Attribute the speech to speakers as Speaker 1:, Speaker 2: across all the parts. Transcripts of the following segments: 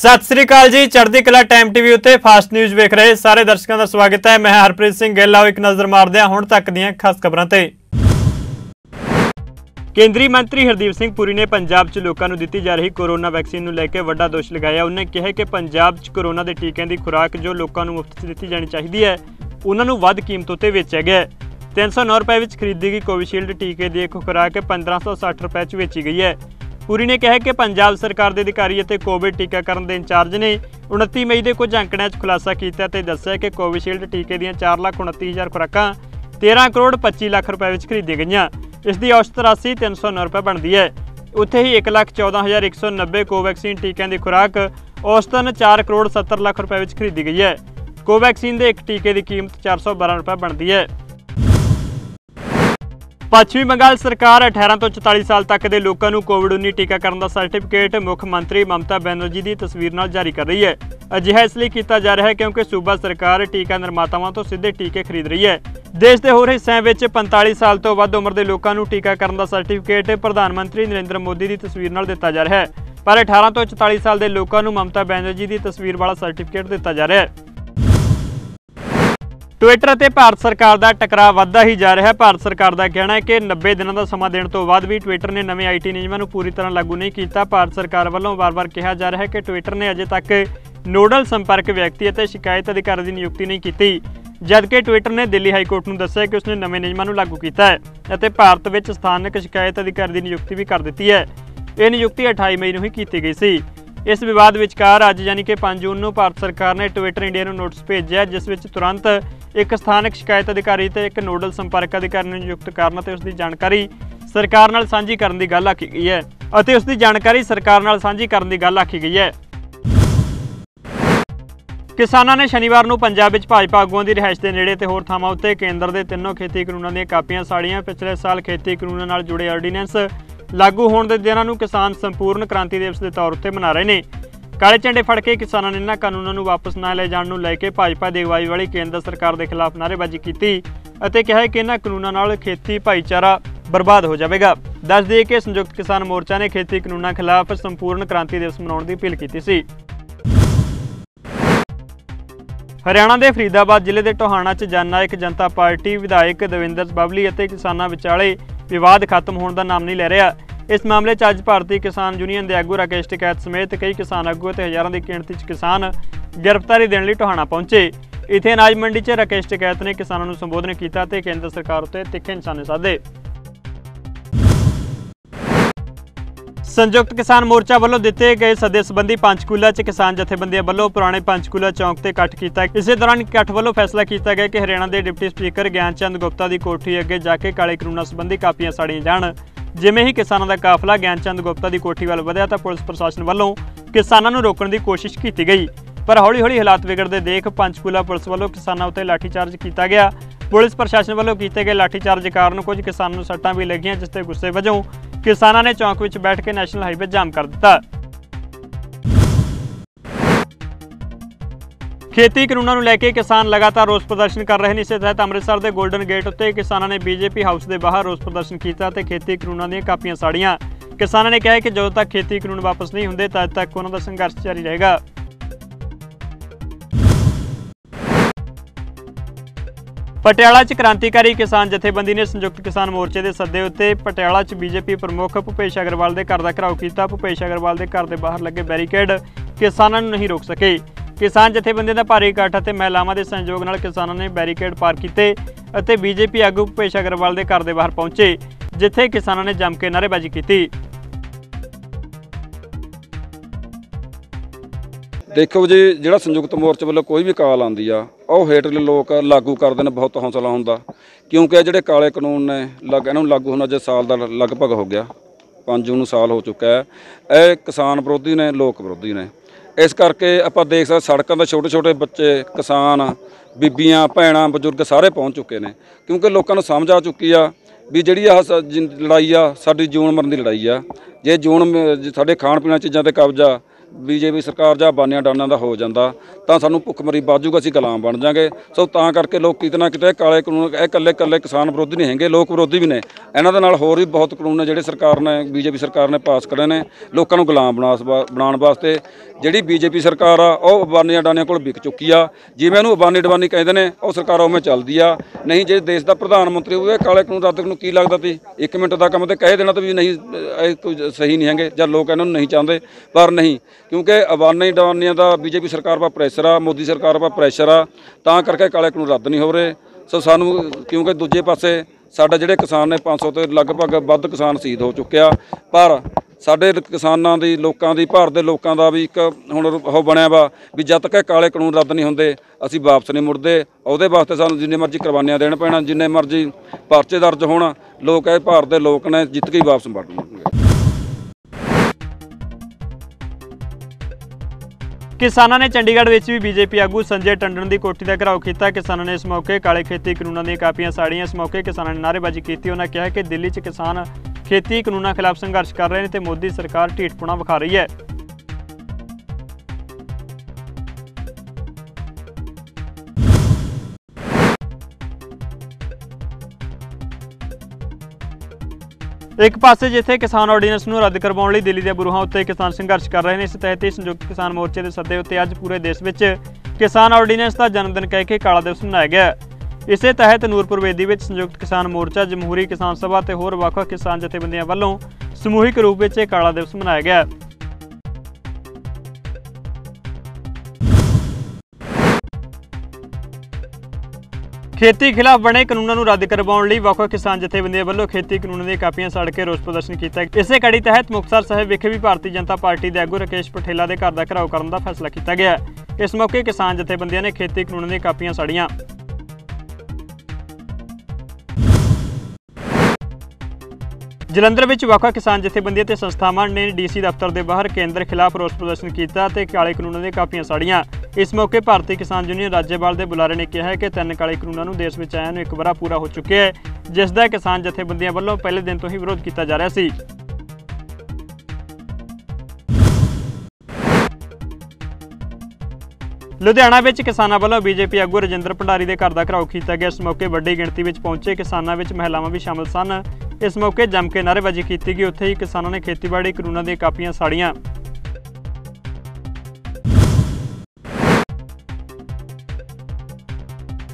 Speaker 1: ਸਤਿ ਸ੍ਰੀ ਅਕਾਲ ਜੀ, Chardi Kala time TV ਉੱਤੇ fast news ਵੇਖ ਰਹੇ ਸਾਰੇ ਦਰਸ਼ਕਾਂ ਦਾ ਸਵਾਗਤ ਹੈ। ਮੈਂ ਹਰਪ੍ਰੀਤ ਸਿੰਘ ਗਿੱਲ। ਆਓ ਇੱਕ ਨਜ਼ਰ ਮਾਰਦੇ ਹਾਂ ਹੁਣ ਤੱਕ ਦੀਆਂ ਖਾਸ ਖਬਰਾਂ ਤੇ। ਕੇਂਦਰੀ ਮੰਤਰੀ ਹਰਦੀਪ ਸਿੰਘ ਪੁਰੀ ਨੇ ਪੰਜਾਬ 'ਚ ਲੋਕਾਂ ਨੂੰ ਦਿੱਤੀ ਜਾ ਰਹੀ ਕੋਰੋਨਾ ਵੈਕਸੀਨ ਨੂੰ ਲੈ ਕੇ ਵੱਡਾ ਦੋਸ਼ ਲਗਾਇਆ। ਉਹਨੇ ਕਿਹਾ ਕਿ ਪੰਜਾਬ 'ਚ ਕੋਰੋਨਾ ਦੇ ਟੀਕਿਆਂ ਦੀ ਖੁਰਾਕ ਜੋ ਲੋਕਾਂ ਨੂੰ ਮੁਫਤ 'ਚ ਦਿੱਤੀ ਜਾਣੀ ਚਾਹੀਦੀ ਹੈ, ਉਹਨਾਂ ਨੂੰ ਵੱਧ ਕੀਮਤ ਉੱਤੇ ਵੇਚਿਆ ਗਿਆ ਹੈ। 309 ਰੁਪਏ ਵਿੱਚ ਖਰੀਦੀ ਗਈ ਕੋਵਿਸ਼ੀਲਡ ਟੀਕੇ ਦੀ ਇੱਕ ਖੁਰਾਕ 1560 ਰੁਪਏ 'ਚ ਵੇਚੀ ਗਈ ਹੈ। ਪੁਰੀ ਨੇ ਕਿਹਾ ਕਿ ਪੰਜਾਬ ਸਰਕਾਰ ਦੇ ਅਧਿਕਾਰੀ ਅਤੇ ਕੋਵਿਡ ਟੀਕਾਕਰਨ ਦੇ ਇੰਚਾਰਜ ਨੇ 29 ਮਈ ਦੇ ਕੁਝ ਅੰਕੜਿਆਂ 'ਚ ਖੁਲਾਸਾ ਕੀਤਾ ਤੇ ਦੱਸਿਆ ਕਿ ਕੋਵਿਸ਼ੀਲਡ ਟੀਕੇ ਦੀਆਂ 4,29,000 ਖੁਰਾਕਾਂ 13 ਕਰੋੜ 25 ਲੱਖ ਰੁਪਏ ਵਿੱਚ ਖਰੀਦੀਆਂ ਗਈਆਂ। ਇਸ ਦੀ ਔਸਤ ਰਾਸ਼ੀ 309 ਰੁਪਏ ਬਣਦੀ ਹੈ। ਉੱਥੇ ਹੀ 1,14,190 ਕੋਵੈਕਸੀਨ ਟੀਕਿਆਂ ਦੀ ਖੁਰਾਕ ਔਸਤਨ 4 ਕਰੋੜ 70 ਲੱਖ ਰੁਪਏ ਵਿੱਚ ਖਰੀਦੀ ਗਈ ਹੈ। ਕੋਵੈਕਸੀਨ ਦੇ ਇੱਕ ਟੀਕੇ ਦੀ ਕੀਮਤ 412 ਰੁਪਏ ਬਣਦੀ ਹੈ। ਪੱਛਮੀ ਬੰਗਾਲ ਸਰਕਾਰ 18 ਤੋਂ 44 ਸਾਲ ਤੱਕ ਦੇ ਲੋਕਾਂ ਨੂੰ ਕੋਵਿਡ-19 ਟੀਕਾਕਰਨ ਦਾ ਸਰਟੀਫਿਕੇਟ ਮੁੱਖ ਮੰਤਰੀ ਮਮਤਾ ਬੈਨਰਜੀ ਦੀ ਤਸਵੀਰ ਨਾਲ ਜਾਰੀ ਕਰ ਰਹੀ ਹੈ। ਅਜਿਹਾ ਇਸ ਲਈ ਕੀਤਾ ਜਾ ਰਿਹਾ ਹੈ ਕਿਉਂਕਿ ਸੂਬਾ ਸਰਕਾਰ ਟੀਕਾ ਨਿਰਮਾਤਾਵਾਂ ਤੋਂ ਸਿੱਧੇ ਟੀਕੇ ਖਰੀਦ ਰਹੀ ਹੈ। ਦੇਸ਼ ਦੇ ਹੋਰ ਹਿੱਸਿਆਂ ਵਿੱਚ 45 ਸਾਲ ਤੋਂ ਵੱਧ ਉਮਰ ਦੇ ਲੋਕਾਂ ਨੂੰ ਟੀਕਾਕਰਨ ਦਾ ਸਰਟੀਫਿਕੇਟ ਪ੍ਰਧਾਨ ਮੰਤਰੀ ਨਰਿੰਦਰ ਮੋਦੀ ਦੀ ਤਸਵੀਰ ਨਾਲ ਦਿੱਤਾ ਜਾ ਰਿਹਾ ਹੈ। ਪਰ 18 ਤੋਂ 44 ਸਾਲ ਦੇ ਲੋਕਾਂ ਨੂੰ ਮਮਤਾ ਬੈਨਰਜੀ ਦੀ ਤਸਵੀਰ ਵਾਲਾ ਸਰਟੀਫਿਕੇਟ ਦਿੱਤਾ ਜਾ ਰਿਹਾ ਹੈ। ਟਵਿੱਟਰ ਅਤੇ ਭਾਰਤ ਸਰਕਾਰ ਦਾ ਟਕਰਾਅ ਵੱਧਦਾ ਹੀ ਜਾ ਰਿਹਾ। ਹੈ ਭਾਰਤ ਸਰਕਾਰ ਦਾ ਕਹਿਣਾ ਹੈ ਕਿ 90 ਦਿਨਾਂ ਦਾ ਸਮਾਂ ਦੇਣ ਤੋਂ ਬਾਅਦ ਵੀ ਟਵਿੱਟਰ ਨੇ ਨਵੇਂ ਆਈਟੀ ਨਿਯਮਾਂ ਨੂੰ ਪੂਰੀ ਤਰ੍ਹਾਂ ਲਾਗੂ ਨਹੀਂ ਕੀਤਾ। ਭਾਰਤ ਸਰਕਾਰ ਵੱਲੋਂ ਵਾਰ-ਵਾਰ ਕਿਹਾ ਜਾ ਰਿਹਾ ਹੈ ਕਿ ਟਵਿੱਟਰ ਨੇ ਅਜੇ ਤੱਕ ਨੋਡਲ ਸੰਪਰਕ ਵਿਅਕਤੀ ਅਤੇ ਸ਼ਿਕਾਇਤ ਅਧਿਕਾਰੀ ਦੀ ਨਿਯੁਕਤੀ ਨਹੀਂ ਕੀਤੀ। ਜਦਕਿ ਟਵਿੱਟਰ ਨੇ ਦਿੱਲੀ ਹਾਈ ਕੋਰਟ ਨੂੰ ਦੱਸਿਆ ਕਿ ਉਸਨੇ ਨਵੇਂ ਨਿਯਮਾਂ ਨੂੰ ਲਾਗੂ ਕੀਤਾ ਹੈ ਅਤੇ ਭਾਰਤ ਵਿੱਚ ਸਥਾਨਕ ਸ਼ਿਕਾਇਤ ਅਧਿਕਾਰੀ ਦੀ ਨਿਯੁਕਤੀ ਵੀ ਕਰ ਦਿੱਤੀ ਹੈ। ਇਹ ਨਿਯੁਕਤੀ 28 ਮਈ ਨੂੰ ਹੀ ਕੀਤੀ ਗਈ ਸੀ। ਇਸ ਵਿਵਾਦ ਵਿਚਕਾਰ ਅੱਜ ਯਾਨੀ ਕਿ 5 ਜੂਨ ਨੂੰ ਭਾਰਤ ਸਰਕਾਰ ਨੇ ਟਵਿੱਟਰ ਇੰਡੀਆ ਨੂੰ ਨੋਟਿਸ ਭੇਜਿਆ, ਜਿਸ ਵਿੱਚ ਤੁਰੰਤ ਇੱਕ ਸਥਾਨਕ ਸ਼ਿਕਾਇਤ ਅਧਿਕਾਰੀ ਤੇ ਇੱਕ ਨੋਡਲ ਸੰਪਰਕ ਅਧਿਕਾਰੀ ਨੂੰ ਨਿਯੁਕਤ ਕਰਨ ਅਤੇ ਉਸ ਦੀ ਜਾਣਕਾਰੀ ਸਰਕਾਰ ਨਾਲ ਸਾਂਝੀ ਕਰਨ ਦੀ ਗੱਲ ਆਖੀ ਗਈ ਹੈ ਅਤੇ ਉਸ ਦੀ ਜਾਣਕਾਰੀ ਸਰਕਾਰ ਨਾਲ ਸਾਂਝੀ ਕਰਨ ਦੀ ਗੱਲ ਆਖੀ ਗਈ ਹੈ। ਕਿਸਾਨਾਂ ਨੇ ਸ਼ਨੀਵਾਰ ਨੂੰ ਪੰਜਾਬ ਵਿੱਚ ਭਾਜਪਾ ਆਗੂਆਂ ਦੀ ਰਿਹਾਇਸ਼ ਦੇ ਨੇੜੇ ਤੇ ਹੋਰ ਥਾਵਾਂ ਉੱਤੇ ਕੇਂਦਰ ਦੇ ਤਿੰਨੋਂ ਖੇਤੀ ਕਾਨੂੰਨਾਂ ਦੀਆਂ ਕਾਪੀਆਂ ਸਾੜੀਆਂ। ਪਿਛਲੇ ਸਾਲ ਖੇਤੀ ਕਾਨੂੰਨਾਂ ਨਾਲ ਜੁੜੇ ਆਰਡੀਨੈਂਸ ਲਾਗੂ ਹੋਣ ਦੇ ਦਿਨਾਂ ਨੂੰ ਕਿਸਾਨ ਸੰਪੂਰਨ ਕ੍ਰਾਂਤੀ ਦਿਵਸ ਦੇ ਤੌਰ ਉੱਤੇ ਮਨਾ ਰਹੇ ਨੇ। ਕਾਲੇ ਝੰਡੇ ਫੜ ਕੇ ਕਿਸਾਨਾਂ ਨੇ ਇਹਨਾਂ ਕਾਨੂੰਨਾਂ ਨੂੰ ਵਾਪਸ ਨਾ ਲੈ ਜਾਣ ਨੂੰ ਲੈ ਕੇ ਭਾਜਪਾ ਦੀ ਅਗਵਾਈ ਵਾਲੀ ਕੇਂਦਰ ਸਰਕਾਰ ਦੇ ਖਿਲਾਫ ਨਾਅਰੇਬਾਜ਼ੀ ਕੀਤੀ ਅਤੇ ਕਿਹਾ ਕਿ ਇਹਨਾਂ ਕਾਨੂੰਨਾਂ ਨਾਲ ਖੇਤੀ ਭਾਈਚਾਰਾ ਬਰਬਾਦ ਹੋ ਜਾਵੇਗਾ। ਦੱਸ ਦਈਏ ਕਿ ਸੰਯੁਕਤ ਕਿਸਾਨ ਮੋਰਚਾ ਨੇ ਖੇਤੀ ਕਾਨੂੰਨਾਂ ਖਿਲਾਫ ਸੰਪੂਰਨ ਕ੍ਰਾਂਤੀ ਦਿਵਸ ਮਨਾਉਣ ਦੀ ਅਪੀਲ ਕੀਤੀ ਸੀ। ਹਰਿਆਣਾ ਦੇ ਫਰੀਦਾਬਾਦ ਜ਼ਿਲ੍ਹੇ ਦੇ ਟੋਹਾਣਾ 'ਚ ਜਨਨਾਇਕ ਜਨਤਾ ਪਾਰਟੀ ਵਿਧਾਇਕ ਦਵਿੰਦਰ ਬਬਲੀ ਅਤੇ ਕਿਸਾਨਾਂ ਵਿਚਾਲੇ ਵਿਵਾਦ ਖਤਮ ਹੋਣ ਦਾ ਨਾਮ ਨਹੀਂ ਲੈ ਰਿਹਾ। ਇਸ ਮਾਮਲੇ 'ਚ ਅੱਜ ਭਾਰਤੀ ਕਿਸਾਨ ਯੂਨੀਅਨ ਦੇ ਆਗੂ ਰਾਕੇਸ਼ ਟਿਕੈਤ ਸਮੇਤ ਕਈ ਕਿਸਾਨ ਆਗੂ ਅਤੇ ਹਜ਼ਾਰਾਂ ਦੀ ਗਿਣਤੀ 'ਚ ਕਿਸਾਨ ਗ੍ਰਿਫਤਾਰੀ ਦੇਣ ਲਈ ਟੋਹਾਣਾ ਪਹੁੰਚੇ। ਇਥੇ ਅਨਾਜ ਮੰਡੀ 'ਚ ਰਾਕੇਸ਼ ਟਿਕੈਤ ਨੇ ਕਿਸਾਨਾਂ ਨੂੰ ਸੰਬੋਧਨ ਕੀਤਾ ਤੇ ਕੇਂਦਰ ਸਰਕਾਰ ਉੱਤੇ ਤਿੱਖੇ ਨਿਸ਼ਾਨੇ ਸਾਧੇ। ਸੰਯੁਕਤ ਕਿਸਾਨ ਮੋਰਚਾ ਵੱਲੋਂ ਦਿੱਤੇ ਗਏ ਸੱਦੇ ਸੰਬੰਧੀ ਪੰਚਕੂਲਾ 'ਚ ਕਿਸਾਨ ਜਥੇਬੰਦੀਆਂ ਵੱਲੋਂ ਪੁਰਾਣੇ ਪੰਚਕੂਲਾ ਚੌਂਕ ਤੇ ਇਕੱਠ ਕੀਤਾ ਇਸੇ ਦੌਰਾਨ ਇਕੱਠ ਵੱਲੋਂ ਫੈਸਲਾ ਕੀਤਾ ਗਿਆ ਕਿ ਹਰਿਆਣਾ ਦੇ ਡਿਪਟੀ ਸਪੀਕਰ ਗਿਆਨ ਚੰਦ ਗੁਪਤਾ ਦੀ ਕੋਠੀ ਅੱਗੇ ਜਾ ਕੇ ਕਾਲੇ ਕਾਨੂੰਨਾਂ ਸੰਬੰਧੀ ਕਾਪੀਆਂ ਸਾੜੀਆਂ ਜਾਣ। ਜਿਵੇਂ ਹੀ ਕਿਸਾਨਾਂ ਦਾ ਕਾਫਲਾ ਗਿਆਨ ਚੰਦ ਗੁਪਤਾ ਦੀ ਕੋਠੀ ਵੱਲ ਵਧਿਆ ਤਾਂ ਪੁਲਿਸ ਪ੍ਰਸ਼ਾਸਨ ਵੱਲੋਂ ਕਿਸਾਨਾਂ ਨੂੰ ਰੋਕਣ ਦੀ ਕੋਸ਼ਿਸ਼ ਕੀਤੀ ਗਈ। ਪਰ ਹੌਲੀ-ਹੌਲੀ ਹਾਲਾਤ ਵਿਗੜਦੇ ਦੇਖ ਪੰਚਕੂਲਾ ਪੁਲਿਸ ਵੱਲੋਂ ਕਿਸਾਨਾਂ ਉੱਤੇ ਲਾਠੀਚਾਰਜ ਕੀਤਾ ਗਿਆ। ਪੁਲਿਸ ਪ੍ਰਸ਼ਾਸਨ ਵੱਲੋਂ ਕੀਤੇ ਗਏ ਲਾਠੀਚਾਰਜ ਕਾਰਨ ਕੁਝ ਕਿਸਾਨਾਂ ਨੂੰ ਸੱਟਾਂ ਵੀ ਲੱਗੀਆਂ, ਜਿਸ ਤੇ ਗੁੱਸੇ ਵਜੋਂ ਕਿਸਾਨਾਂ ਨੇ ਚੌਂਕ ਵਿੱਚ ਬੈਠ ਕੇ ਨੈਸ਼ਨਲ ਹਾਈਵੇ ਜਾਮ ਕਰ ਦਿੱਤਾ। ਖੇਤੀ ਕਾਨੂੰਨਾਂ ਨੂੰ ਲੈ ਕੇ ਕਿਸਾਨ ਲਗਾਤਾਰ ਰੋਸ ਪ੍ਰਦਰਸ਼ਨ ਕਰ ਰਹੇ ਨੇ। ਇਸੇ ਤਹਿਤ ਅੰਮ੍ਰਿਤਸਰ ਦੇ 골ਡਨ ਗੇਟ ਉੱਤੇ ਕਿਸਾਨਾਂ ਨੇ ਬੀਜੇਪੀ ਹਾਊਸ ਦੇ ਬਾਹਰ ਰੋਸ ਪ੍ਰਦਰਸ਼ਨ ਕੀਤਾ ਤੇ ਖੇਤੀ ਕਾਨੂੰਨਾਂ ਦੀਆਂ ਕਾਪੀਆਂ ਸਾੜੀਆਂ। ਕਿਸਾਨਾਂ ਨੇ ਕਿਹਾ ਕਿ ਜਦੋਂ ਤੱਕ ਖੇਤੀ ਕਾਨੂੰਨ ਵਾਪਸ ਨਹੀਂ ਹੁੰਦੇ, ਤਦ ਤੱਕ ਉਹਨਾਂ ਦਾ ਸੰਘਰਸ਼ ਜਾਰੀ ਰਹੇਗਾ। ਪਟਿਆਲਾ 'ਚ ਕ੍ਰਾਂਤੀਕਾਰੀ ਕਿਸਾਨ ਜਥੇਬੰਦੀ ਨੇ ਸੰਯੁਕਤ ਕਿਸਾਨ ਮੋਰਚੇ ਦੇ ਸੱਦੇ ਉੱਤੇ ਪਟਿਆਲਾ 'ਚ ਬੀਜੇਪੀ ਪ੍ਰਮੁੱਖ ਭੁਪੇਸ਼ ਅਗਰਵਾਲ ਦੇ ਘਰ ਦਾ ਘਰਾਓ ਕੀਤਾ। ਭੁਪੇਸ਼ ਅਗਰਵਾਲ ਦੇ ਘਰ ਦੇ ਬਾਹਰ ਲੱਗੇ ਬੈਰੀਕੇਡ ਕਿਸਾਨਾਂ ਨੂੰ ਨਹੀਂ ਰੋਕ ਸਕੇ। ਕਿਸਾਨ ਜਥੇਬੰਦੀ ਦਾ ਭਾਰੀ ਇਕੱਠ ਅਤੇ ਮਹਿਲਾਵਾਂ ਦੇ ਸਹਿਯੋਗ ਨਾਲ ਕਿਸਾਨਾਂ ਨੇ ਬੈਰੀਕੇਡ ਪਾਰ ਕੀਤੇ ਅਤੇ ਬੀਜੇਪੀ ਆਗੂ ਭੁਪੇਸ਼ ਅਗਰਵਾਲ ਦੇ ਘਰ ਦੇ ਬਾਹਰ ਪਹੁੰਚੇ, ਜਿੱਥੇ ਕਿਸਾਨਾਂ ਨੇ ਜੰਮ ਕੇ ਨਾਅਰੇਬਾਜ਼ੀ ਕੀਤੀ।
Speaker 2: ਦੇਖੋ ਜੀ, ਜਿਹੜਾ ਸੰਯੁਕਤ ਮੋਰਚੇ ਵੱਲੋਂ ਕੋਈ ਵੀ ਕਾਲ ਆਉਂਦੀ ਆ, ਉਹ ਹੇਠਲੇ ਲੋਕ ਲਾਗੂ ਕਰਦੇ ਨੇ, ਬਹੁਤ ਹੌਸਲਾ ਹੁੰਦਾ। ਕਿਉਂਕਿ ਇਹ ਜਿਹੜੇ ਕਾਲੇ ਕਾਨੂੰਨ ਨੇ, ਲੱਗ ਇਹਨਾਂ ਨੂੰ ਲਾਗੂ ਹੋਣਾ ਜੇ ਸਾਲ ਦਾ ਲਗਭਗ ਹੋ ਗਿਆ। 5 ਜੂਨ ਨੂੰ ਸਾਲ ਹੋ ਚੁੱਕਾ ਹੈ। ਇਹ ਕਿਸਾਨ ਵਿਰੋਧੀ ਨੇ, ਲੋਕ ਵਿਰੋਧੀ ਨੇ। ਇਸ ਕਰਕੇ ਆਪਾਂ ਦੇਖ ਸਕਦੇ ਸੜਕਾਂ 'ਤੇ ਛੋਟੇ ਛੋਟੇ ਬੱਚੇ, ਕਿਸਾਨ, ਬੀਬੀਆਂ, ਭੈਣਾਂ, ਬਜ਼ੁਰਗ ਸਾਰੇ ਪਹੁੰਚ ਚੁੱਕੇ ਨੇ। ਕਿਉਂਕਿ ਲੋਕਾਂ ਨੂੰ ਸਮਝ ਆ ਚੁੱਕੀ ਆ ਵੀ ਜਿਹੜੀ ਆਹ ਜਿੰ- ਲੜਾਈ ਆ, ਸਾਡੀ ਜੂਨ ਮਰਨ ਦੀ ਲੜਾਈ ਆ। ਜੇ ਜੂਨ ਮ- ਸਾਡੇ ਖਾਣ ਪੀਣ ਚੀਜ਼ਾਂ ਤੇ ਕਬਜ਼ਾ ਬੀਜੇਪੀ ਸਰਕਾਰ ਜਾਂ ਬਾਨੀਆਂ ਡਾਨਾਂ ਦਾ ਹੋ ਜਾਂਦਾ, ਤਾਂ ਸਾਨੂੰ ਭੁੱਖਮਰੀ ਬਾਜੂਗਾ ਅਸੀਂ ਗੁਲਾਮ ਬਣ ਜਾਾਂਗੇ। ਸੋ ਤਾਂ ਕਰਕੇ ਲੋਕ ਕਿਤੇ ਨਾ ਕਿਤੇ ਕਾਲੇ ਕਾਨੂੰਨ, ਇਹ ਇਕੱਲੇ ਇਕੱਲੇ ਕਿਸਾਨ ਵਿਰੋਧੀ ਨਹੀਂ ਹੈਗੇ, ਲੋਕ ਵਿਰੋਧੀ ਵੀ ਨੇ। ਇਹਨਾਂ ਦੇ ਨਾਲ ਹੋਰ ਵੀ ਬਹੁਤ ਕਾਨੂੰਨ ਨੇ, ਜਿਹੜੇ ਸਰਕਾਰ ਨੇ, ਬੀਜੇਪੀ ਸਰਕਾਰ ਨੇ ਪਾਸ ਕਰੇ ਨੇ, ਲੋਕਾਂ ਨੂੰ ਗੁਲਾਮ ਬਣਾ ਬਣਾਉਣ ਵਾਸਤੇ। ਜਿਹੜੀ ਬੀਜੇਪੀ ਸਰਕਾਰ ਆ, ਉਹ ਅਬਾਨੀਆਂ ਡਾਨੀਆਂ ਕੋਲ ਵਿਕ ਚੁੱਕੀ ਆ। ਜਿਵੇਂ ਇਹਨੂੰ ਅਬਾਨੀ ਡਬਾਨੀ ਕਹਿੰਦੇ ਨੇ, ਉਹ ਸਰਕਾਰ ਉਵੇਂ ਚੱਲਦੀ ਆ। ਨਹੀਂ, ਜੇ ਦੇਸ਼ ਦਾ ਪ੍ਰਧਾਨ ਮੰਤਰੀ ਹੋਵੇ, ਕਾਲੇ ਕਾਨੂੰਨ ਰੱਦ ਨੂੰ ਕੀ ਲੱਗਦਾ ਸੀ 1 ਮਿੰਟ ਦਾ ਕੰਮ ਤੇ ਕਹਿ ਦੇਣਾ ਤਾਂ ਵੀ ਨਹੀਂ, ਇਹ ਕੋਈ ਸਹੀ ਨਹੀਂ ਹੈਗੇ, ਜਾਂ ਲੋਕ ਇਹਨਾਂ ਨੂੰ ਨਹੀਂ ਚਾਹੁੰਦੇ, ਪਰ ਨਹੀਂ। ਕਿਉਂਕਿ ਅਬਾਨੀ ਡਬਾਨੀਆਂ ਦਾ ਬੀਜੇਪੀ ਸਰਕਾਰ 'ਪਾ ਪ੍ਰੈਸ਼ਰ ਆ, ਮੋਦੀ ਸਰਕਾਰ 'ਪਾ ਪ੍ਰੈਸ਼ਰ ਆ, ਤਾਂ ਕਰਕੇ ਕਾਲੇ ਕਾਨੂੰਨ ਰੱਦ ਨਹੀਂ ਹੋ ਰਹੇ। ਸੋ ਸਾਨੂੰ ਕਿਉਂਕਿ ਦੂਜੇ ਪਾਸੇ ਸਾਡੇ ਜਿਹੜੇ ਕਿਸਾਨ ਨੇ 500 ਤੋਂ ਲਗਭਗ ਵੱਧ ਕਿਸਾਨ ਸ਼ਹੀਦ ਹੋ ਚੁੱਕਿਆ, ਪਰ ਸਾਡੇ ਕਿਸਾਨਾਂ ਦੀ, ਲੋਕਾਂ ਦੀ, ਭਾਰਤ ਦੇ ਲੋਕਾਂ ਦਾ ਵੀ ਇੱਕ ਹੁਣ ਉਹ ਬਣਿਆ ਵਾ ਵੀ ਜਦ ਤੱਕ ਇਹ ਕਾਲੇ ਕਾਨੂੰਨ ਰੱਦ ਨਹੀਂ ਹੁੰਦੇ, ਅਸੀਂ ਵਾਪਸ ਨਹੀਂ ਮੁੜਦੇ। ਉਹਦੇ ਵਾਸਤੇ ਸਾਨੂੰ ਜਿੰਨੇ ਮਰਜ਼ੀ ਕੁਰਬਾਨੀਆਂ ਦੇਣ ਪੈਣਾ, ਜਿੰਨੇ ਮਰਜ਼ੀ ਪਰਚੇ ਦਰਜ ਹੋਣ, ਲੋਕ ਇਹ ਭਾਰਤ ਦੇ ਲੋਕ ਨੇ ਜਿੱਤ ਕੇ ਵਾਪਸ ਮੁੜਨਗੇ।
Speaker 1: ਕਿਸਾਨਾਂ ਨੇ ਚੰਡੀਗੜ੍ਹ ਵਿੱਚ ਵੀ ਬੀਜੇਪੀ ਆਗੂ ਸੰਜੇ ਟੰਡਨ ਦੀ ਕੋਠੀ ਦਾ ਘਿਰਾਓ ਕੀਤਾ। ਕਿਸਾਨਾਂ ਨੇ ਇਸ ਮੌਕੇ ਕਾਲੇ ਖੇਤੀ ਕਾਨੂੰਨਾਂ ਦੀਆਂ ਕਾਪੀਆਂ ਸਾੜੀਆਂ। ਇਸ ਮੌਕੇ ਕਿਸਾਨਾਂ ਨੇ ਨਾਅਰੇਬਾਜ਼ੀ ਕੀਤੀ। ਉਹਨਾਂ ਕਿਹਾ ਕਿ ਦਿੱਲੀ 'ਚ ਕਿਸਾਨ ਖੇਤੀ ਕਾਨੂੰਨਾਂ ਖਿਲਾਫ ਸੰਘਰਸ਼ ਕਰ ਰਹੇ ਨੇ ਤੇ ਮੋਦੀ ਸਰਕਾਰ ਢੀਠਪੁਣਾ ਵਿਖਾ ਰਹੀ ਹੈ। ਇੱਕ ਪਾਸੇ ਜਿੱਥੇ ਕਿਸਾਨ ਆਰਡੀਨੈਂਸ ਨੂੰ ਰੱਦ ਕਰਵਾਉਣ ਲਈ ਦਿੱਲੀ ਦੇ ਬਰੂਹਾਂ ਉੱਤੇ ਕਿਸਾਨ ਸੰਘਰਸ਼ ਕਰ ਰਹੇ ਨੇ, ਇਸ ਤਹਿਤ ਹੀ ਸੰਯੁਕਤ ਕਿਸਾਨ ਮੋਰਚੇ ਦੇ ਸੱਦੇ ਉੱਤੇ ਅੱਜ ਪੂਰੇ ਦੇਸ਼ ਵਿੱਚ ਕਿਸਾਨ ਆਰਡੀਨੈਂਸ ਦਾ ਜਨਮ ਦਿਨ ਕਹਿ ਕੇ ਕਾਲਾ ਦਿਵਸ ਮਨਾਇਆ ਗਿਆ। ਇਸੇ ਤਹਿਤ ਨੂਰਪੁਰ ਵੇਦੀ ਵਿੱਚ ਸੰਯੁਕਤ ਕਿਸਾਨ ਮੋਰਚਾ, ਜਮਹੂਰੀ ਕਿਸਾਨ ਸਭਾ ਤੇ ਹੋਰ ਵੱਖ-ਵੱਖ ਕਿਸਾਨ ਜਥੇਬੰਦੀਆਂ ਵੱਲੋਂ ਸਮੂਹਿਕ ਰੂਪ ਵਿੱਚ ਇਹ ਕਾਲਾ ਦਿਵਸ ਮਨਾਇਆ ਗਿਆ। ਖੇਤੀ ਖਿਲਾਫ ਬਣੇ ਕਾਨੂੰਨਾਂ ਨੂੰ ਰੱਦ ਕਰਵਾਉਣ ਲਈ ਵੱਖ-ਵੱਖ ਕਿਸਾਨ ਜਥੇਬੰਦੀਆਂ ਵੱਲੋਂ ਖੇਤੀ ਕਾਨੂੰਨਾਂ ਦੀਆਂ ਕਾਪੀਆਂ ਸਾੜ ਕੇ ਰੋਸ ਪ੍ਰਦਰਸ਼ਨ ਕੀਤਾ ਇਸੇ ਕੜੀ ਤਹਿਤ ਮੁਕਤਸਰ ਸਾਹਿਬ ਵਿਖੇ ਵੀ ਭਾਰਤੀ ਜਨਤਾ ਪਾਰਟੀ ਦੇ ਆਗੂ ਰਕੇਸ਼ ਪਟੇਲਾ ਦੇ ਘਰ ਦਾ ਘਿਰਾਓ ਕਰਨ ਦਾ ਫੈਸਲਾ ਕੀਤਾ ਗਿਆ। ਇਸ ਮੌਕੇ ਕਿਸਾਨ ਜਥੇਬੰਦੀਆਂ ਨੇ ਖੇਤੀ ਕਾਨੂੰਨਾਂ ਦੀਆਂ ਕਾਪੀਆਂ ਸਾੜੀਆਂ। ਜਲੰਧਰ ਵਿੱਚ ਵੱਖ-ਵੱਖ ਕਿਸਾਨ ਜਥੇਬੰਦੀਆਂ ਤੇ ਸੰਸਥਾਵਾਂ ਨੇ ਡੀਸੀ ਦਫ਼ਤਰ ਦੇ ਬਾਹਰ ਕੇਂਦਰ ਖਿਲਾਫ ਰੋਸ ਪ੍ਰਦਰਸ਼ਨ ਕੀਤਾ ਤੇ ਕਾਲੇ ਕਾਨੂੰਨਾਂ ਦੀਆਂ ਕਾਪੀਆਂ ਸਾੜੀਆਂ। ਇਸ ਮੌਕੇ ਭਾਰਤੀ ਕਿਸਾਨ ਯੂਨੀਅਨ ਰਾਜੇਵਾਲ ਦੇ ਬੁਲਾਰੇ ਨੇ ਕਿਹਾ ਕਿ ਤਿੰਨ ਕਾਲੇ ਕਾਨੂੰਨਾਂ ਨੂੰ ਦੇਸ਼ ਵਿੱਚ ਆਇਆਂ ਨੂੰ ਇੱਕ ਵਾਰਾ ਪੂਰਾ ਹੋ ਚੁੱਕਿਆ ਹੈ, ਜਿਸ ਦਾ ਕਿਸਾਨ ਜਥੇਬੰਦੀਆਂ ਵੱਲੋਂ ਪਹਿਲੇ ਦਿਨ ਤੋਂ ਹੀ ਵਿਰੋਧ ਕੀਤਾ ਜਾ ਰਿਹਾ ਸੀ। ਲੁਧਿਆਣਾ ਵਿੱਚ ਕਿਸਾਨਾਂ ਵੱਲੋਂ ਬੀਜੇਪੀ ਆਗੂ ਰਜਿੰਦਰ ਭੰਡਾਰੀ ਦੇ ਘਰ ਦਾ ਘਿਰਾਓ ਕੀਤਾ ਗਿਆ। ਇਸ ਮੌਕੇ ਵੱਡੀ ਗਿਣਤੀ ਵਿੱਚ ਪਹੁੰਚੇ ਕਿਸਾਨਾਂ ਵਿੱਚ ਮਹਿਲਾਵਾਂ ਵੀ ਸ਼ਾਮਲ ਸਨ। ਇਸ ਮੌਕੇ ਜੰਮ ਕੇ ਨਾਅਰੇਬਾਜ਼ੀ ਕੀਤੀ ਗਈ। ਉੱਥੇ ਹੀ ਕਿਸਾਨਾਂ ਨੇ ਖੇਤੀਬਾੜੀ ਕਾਨੂੰਨਾਂ ਦੀਆਂ ਕਾਪੀਆਂ ਸਾੜੀਆਂ।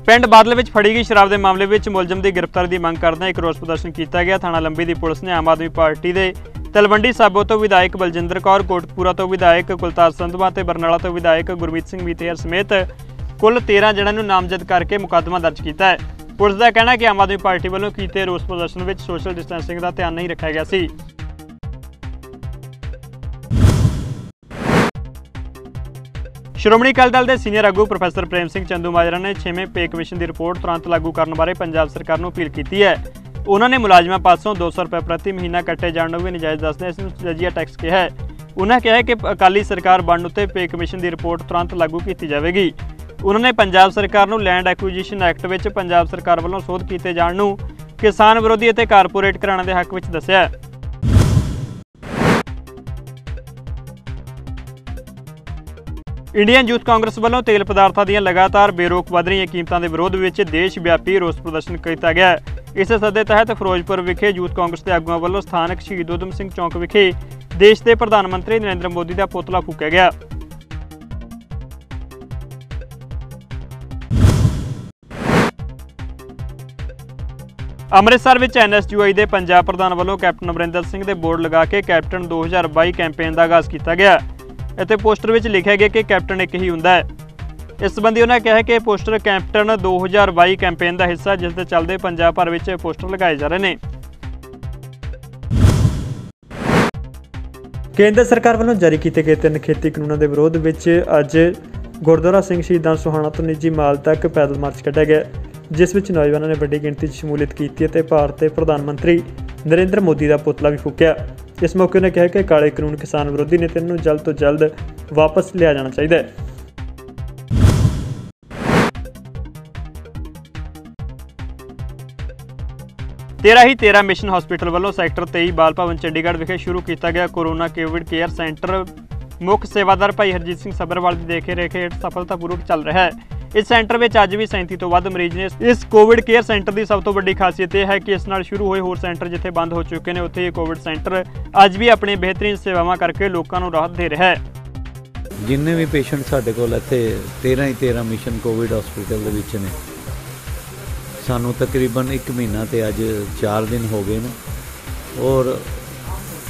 Speaker 1: ਪਿੰਡ ਬਾਦਲ ਵਿੱਚ ਫੜੀ ਗਈ ਸ਼ਰਾਬ ਦੇ ਮਾਮਲੇ ਵਿੱਚ ਮੁਲਜ਼ਮ ਦੀ ਗ੍ਰਿਫਤਾਰੀ ਦੀ ਮੰਗ ਕਰਦਿਆਂ ਇੱਕ ਰੋਸ ਪ੍ਰਦਰਸ਼ਨ ਕੀਤਾ ਗਿਆ। ਥਾਣਾ ਲੰਬੀ ਦੀ ਪੁਲਿਸ ਨੇ ਆਮ ਆਦਮੀ ਪਾਰਟੀ ਦੇ ਤਲਵੰਡੀ ਸਾਬੋ ਤੋਂ ਵਿਧਾਇਕ ਬਲਜਿੰਦਰ ਕੌਰ ਕੋਟਪੂਰਾ ਤੋਂ ਵਿਧਾਇਕ ਕੁਲਤਾਰ ਸੰਧਵਾ ਤੇ ਬਰਨਾਲਾ ਤੋਂ ਵਿਧਾਇਕ ਗੁਰਮੀਤ ਸਿੰਘ ਮੀਤੇਰ ਸਮੇਤ ਕੁੱਲ 13 ਜਣਾਂ ਨੂੰ ਨਾਮਜ਼ਦ ਕਰਕੇ ਮੁਕੱਦਮਾ ਦਰਜ ਕੀਤਾ ਹੈ। ਪੁਲਿਸ ਦਾ ਕਹਿਣਾ ਹੈ ਕਿ ਆਮ ਆਦਮੀ ਪਾਰਟੀ ਵੱਲੋਂ ਕੀਤੇ ਰੋਸ ਪ੍ਰਦਰਸ਼ਨ ਵਿੱਚ ਸੋਸ਼ਲ ਡਿਸਟੈਂਸਿੰਗ ਦਾ ਧਿਆਨ ਨਹੀਂ ਰੱਖਿਆ ਗਿਆ ਸੀ। ਸ਼੍ਰੋਮਣੀ ਅਕਾਲੀ ਦਲ ਦੇ ਸੀਨੀਅਰ ਆਗੂ ਪ੍ਰੋਫੈਸਰ ਪ੍ਰੇਮ ਸਿੰਘ ਚੰਦੂ ਮਾਜਰਾ ਨੇ 6ਵੇਂ ਪੇ ਕਮਿਸ਼ਨ ਦੀ ਰਿਪੋਰਟ ਤੁਰੰਤ ਲਾਗੂ ਕਰਨ ਬਾਰੇ ਪੰਜਾਬ ਸਰਕਾਰ ਨੂੰ ਅਪੀਲ ਕੀਤੀ ਹੈ। ਉਹਨਾਂ ਨੇ ਮੁਲਾਜ਼ਮਾਂ ਪਾਸੋਂ 200 ਰੁਪਏ ਪ੍ਰਤੀ ਮਹੀਨਾ ਕੱਟੇ ਜਾਣ ਨੂੰ ਵੀ ਨਜਾਇਜ਼ ਦੱਸਦੇ ਇਸ ਨੂੰ ਜਜੀਆ ਟੈਕਸ ਕਿਹਾ ਹੈ। ਉਹਨਾਂ ਕਿਹਾ ਕਿ ਅਕਾਲੀ ਸਰਕਾਰ ਬਣਨ ਉੱਤੇ ਪੇ ਕਮਿਸ਼ਨ ਦੀ ਰਿਪੋਰਟ ਤੁਰੰਤ ਲਾਗੂ ਕੀਤੀ ਜਾਵੇਗੀ। ਉਹਨਾਂ ਨੇ ਪੰਜਾਬ ਸਰਕਾਰ ਨੂੰ ਲੈਂਡ ਐਕੁਜੀਸ਼ਨ ਐਕਟ ਵਿੱਚ ਪੰਜਾਬ ਸਰਕਾਰ ਵੱਲੋਂ ਸੋਧ ਕੀਤੇ ਜਾਣ ਨੂੰ ਕਿਸਾਨ ਵਿਰੋਧੀ ਅਤੇ ਕਾਰਪੋਰੇਟ ਘਰਾਣਿਆਂ ਦੇ ਹੱਕ ਵਿੱਚ ਦੱਸਿਆ ਇੰਡੀਅਨ ਯੂਥ ਕਾਂਗਰਸ ਵੱਲੋਂ ਤੇਲ ਪਦਾਰਥਾਂ ਦੀਆਂ ਲਗਾਤਾਰ ਬੇਰੋਕ ਵਧ ਰਹੀਆਂ ਕੀਮਤਾਂ ਦੇ ਵਿਰੋਧ ਵਿੱਚ ਦੇਸ਼ ਵਿਆਪੀ ਰੋਸ ਪ੍ਰਦਰਸ਼ਨ ਕੀਤਾ ਗਿਆ ਇਸੇ ਸੱਦੇ ਤਹਿਤ ਫਿਰੋਜ਼ਪੁਰ ਵਿਖੇ ਯੂਥ ਕਾਂਗਰਸ ਦੇ ਆਗੂਆਂ ਵੱਲੋਂ ਸਥਾਨਕ ਸ਼ਹੀਦ ਊਧਮ ਸਿੰਘ ਚੌਂਕ ਵਿਖੇ ਦੇਸ਼ ਦੇ ਪ੍ਰਧਾਨ ਮੰਤਰੀ ਨਰਿੰਦਰ ਮੋਦੀ ਦਾ ਪੁਤਲਾ ਫੂਕਿਆ ਗਿਆ। ਅੰਮ੍ਰਿਤਸਰ ਵਿੱਚ ਐਨਐਸਯੂਆਈ ਦੇ ਪੰਜਾਬ ਪ੍ਰਧਾਨ ਵੱਲੋਂ ਕੈਪਟਨ ਅਮਰਿੰਦਰ ਸਿੰਘ ਦੇ ਬੋਰਡ ਲਗਾ ਕੇ ਕੈਪਟਨ 2022 ਕੈਂਪੇਨ ਦਾ ਆਗਾਜ਼ ਕੀਤਾ ਗਿਆ। ਅਤੇ ਪੋਸਟਰ ਵਿੱਚ ਲਿਖਿਆ ਗਿਆ ਕਿ ਕੈਪਟਨ ਇੱਕ ਹੀ ਹੁੰਦਾ ਹੈ। ਇਸ ਸੰਬੰਧੀ ਉਹਨਾਂ ਕਿਹਾ ਕਿ ਇਹ ਪੋਸਟਰ ਕੈਪਟਨ 2022 ਕੈਂਪੇਨ ਦਾ ਹਿੱਸਾ, ਜਿਸ ਦੇ ਚੱਲਦੇ ਪੰਜਾਬ ਭਰ ਵਿੱਚ ਪੋਸਟਰ ਲਗਾਏ ਜਾ ਰਹੇ ਨੇ। ਕੇਂਦਰ ਸਰਕਾਰ ਵੱਲੋਂ ਜਾਰੀ ਕੀਤੇ ਗਏ ਤਿੰਨ ਖੇਤੀ ਕਾਨੂੰਨਾਂ ਦੇ ਵਿਰੋਧ ਵਿੱਚ ਅੱਜ ਗੁਰਦੁਆਰਾ ਸਿੰਘ ਸ਼ਹੀਦਾਂ ਸੋਹਾਣਾ ਤੋਂ ਨਿੱਜੀ ਮਾਲ ਤੱਕ ਪੈਦਲ ਮਾਰਚ ਕੱਢਿਆ ਗਿਆ, ਜਿਸ ਵਿੱਚ ਨੌਜਵਾਨਾਂ ਨੇ ਵੱਡੀ ਗਿਣਤੀ 'ਚ ਸ਼ਮੂਲੀਅਤ ਕੀਤੀ ਅਤੇ ਭਾਰਤ ਦੇ ਪ੍ਰਧਾਨ ਮੰਤਰੀ ਨਰਿੰਦਰ ਮੋਦੀ ਦਾ ਪੁਤਲਾ ਵੀ ਫੂਕਿਆ। ਇਸ ਮੌਕੇ ਉਹਨੇ ਕਿਹਾ ਕਿ ਕਾਲੇ ਕਾਨੂੰਨ ਕਿਸਾਨ ਵਿਰੋਧੀ ਨੇ ਤੇ ਇਹਨੂੰ ਜਲਦ ਤੋਂ ਜਲਦ ਵਾਪਸ ਲਿਆ ਜਾਣਾ ਚਾਹੀਦਾ ਹੈ। ਤੇਰਾ ਹੀ ਤੇਰਾ ਮਿਸ਼ਨ ਹਸਪੀਟਲ ਵੱਲੋਂ ਸੈਕਟਰ 23 ਬਾਲ ਭਵਨ ਚੰਡੀਗੜ੍ਹ ਵਿਖੇ ਸ਼ੁਰੂ ਕੀਤਾ ਗਿਆ ਕੋਰੋਨਾ ਕੋਵਿਡ ਕੇਅਰ ਸੈਂਟਰ। ਮੁੱਖ ਸੇਵਾਦਾਰ ਭਾਈ ਹਰਜੀਤ ਸਿੰਘ ਸੱਭਰਵਾਲ ਦੀ ਦੇਖੇ ਰੇਖੇ ਹੇਠ ਸਫਲਤਾਪੂਰਵਕ ਚੱਲ ਰਿਹਾ ਹੈ। ਇਸ ਸੈਂਟਰ ਵਿੱਚ ਅੱਜ ਵੀ 37 ਤੋਂ ਵੱਧ ਮਰੀਜ਼ ਨੇ ਇਸ ਕੋਵਿਡ ਕੇਅਰ ਸੈਂਟਰ ਦੀ ਸਭ ਤੋਂ ਵੱਡੀ ਖਾਸੀਅਤ ਇਹ ਹੈ ਕਿ ਇਸ ਨਾਲ ਸ਼ੁਰੂ ਹੋਏ ਹੋਰ ਸੈਂਟਰ ਜਿੱਥੇ ਬੰਦ ਹੋ ਚੁੱਕੇ ਨੇ, ਉੱਥੇ ਇਹ ਕੋਵਿਡ ਸੈਂਟਰ ਅੱਜ ਵੀ ਆਪਣੇ ਬਿਹਤਰੀਨ ਸੇਵਾਵਾਂ ਕਰਕੇ ਲੋਕਾਂ ਨੂੰ ਰਾਹਤ ਦੇ ਰਿਹਾ ਹੈ।
Speaker 3: ਜਿੰਨੇ ਵੀ ਪੇਸ਼ੈਂਟ ਸਾਡੇ ਕੋਲ ਇੱਥੇ 13 ਹੀ 13 ਮਿਸ਼ਨ ਕੋਵਿਡ ਹਸਪੀਟਲ ਦੇ ਵਿੱਚ ਨੇ। ਸਾਨੂੰ ਤਕਰੀਬਨ 1 ਮਹੀਨਾ ਤੇ ਅੱਜ 4 ਦਿਨ ਹੋ ਗਏ ਨੇ। ਔਰ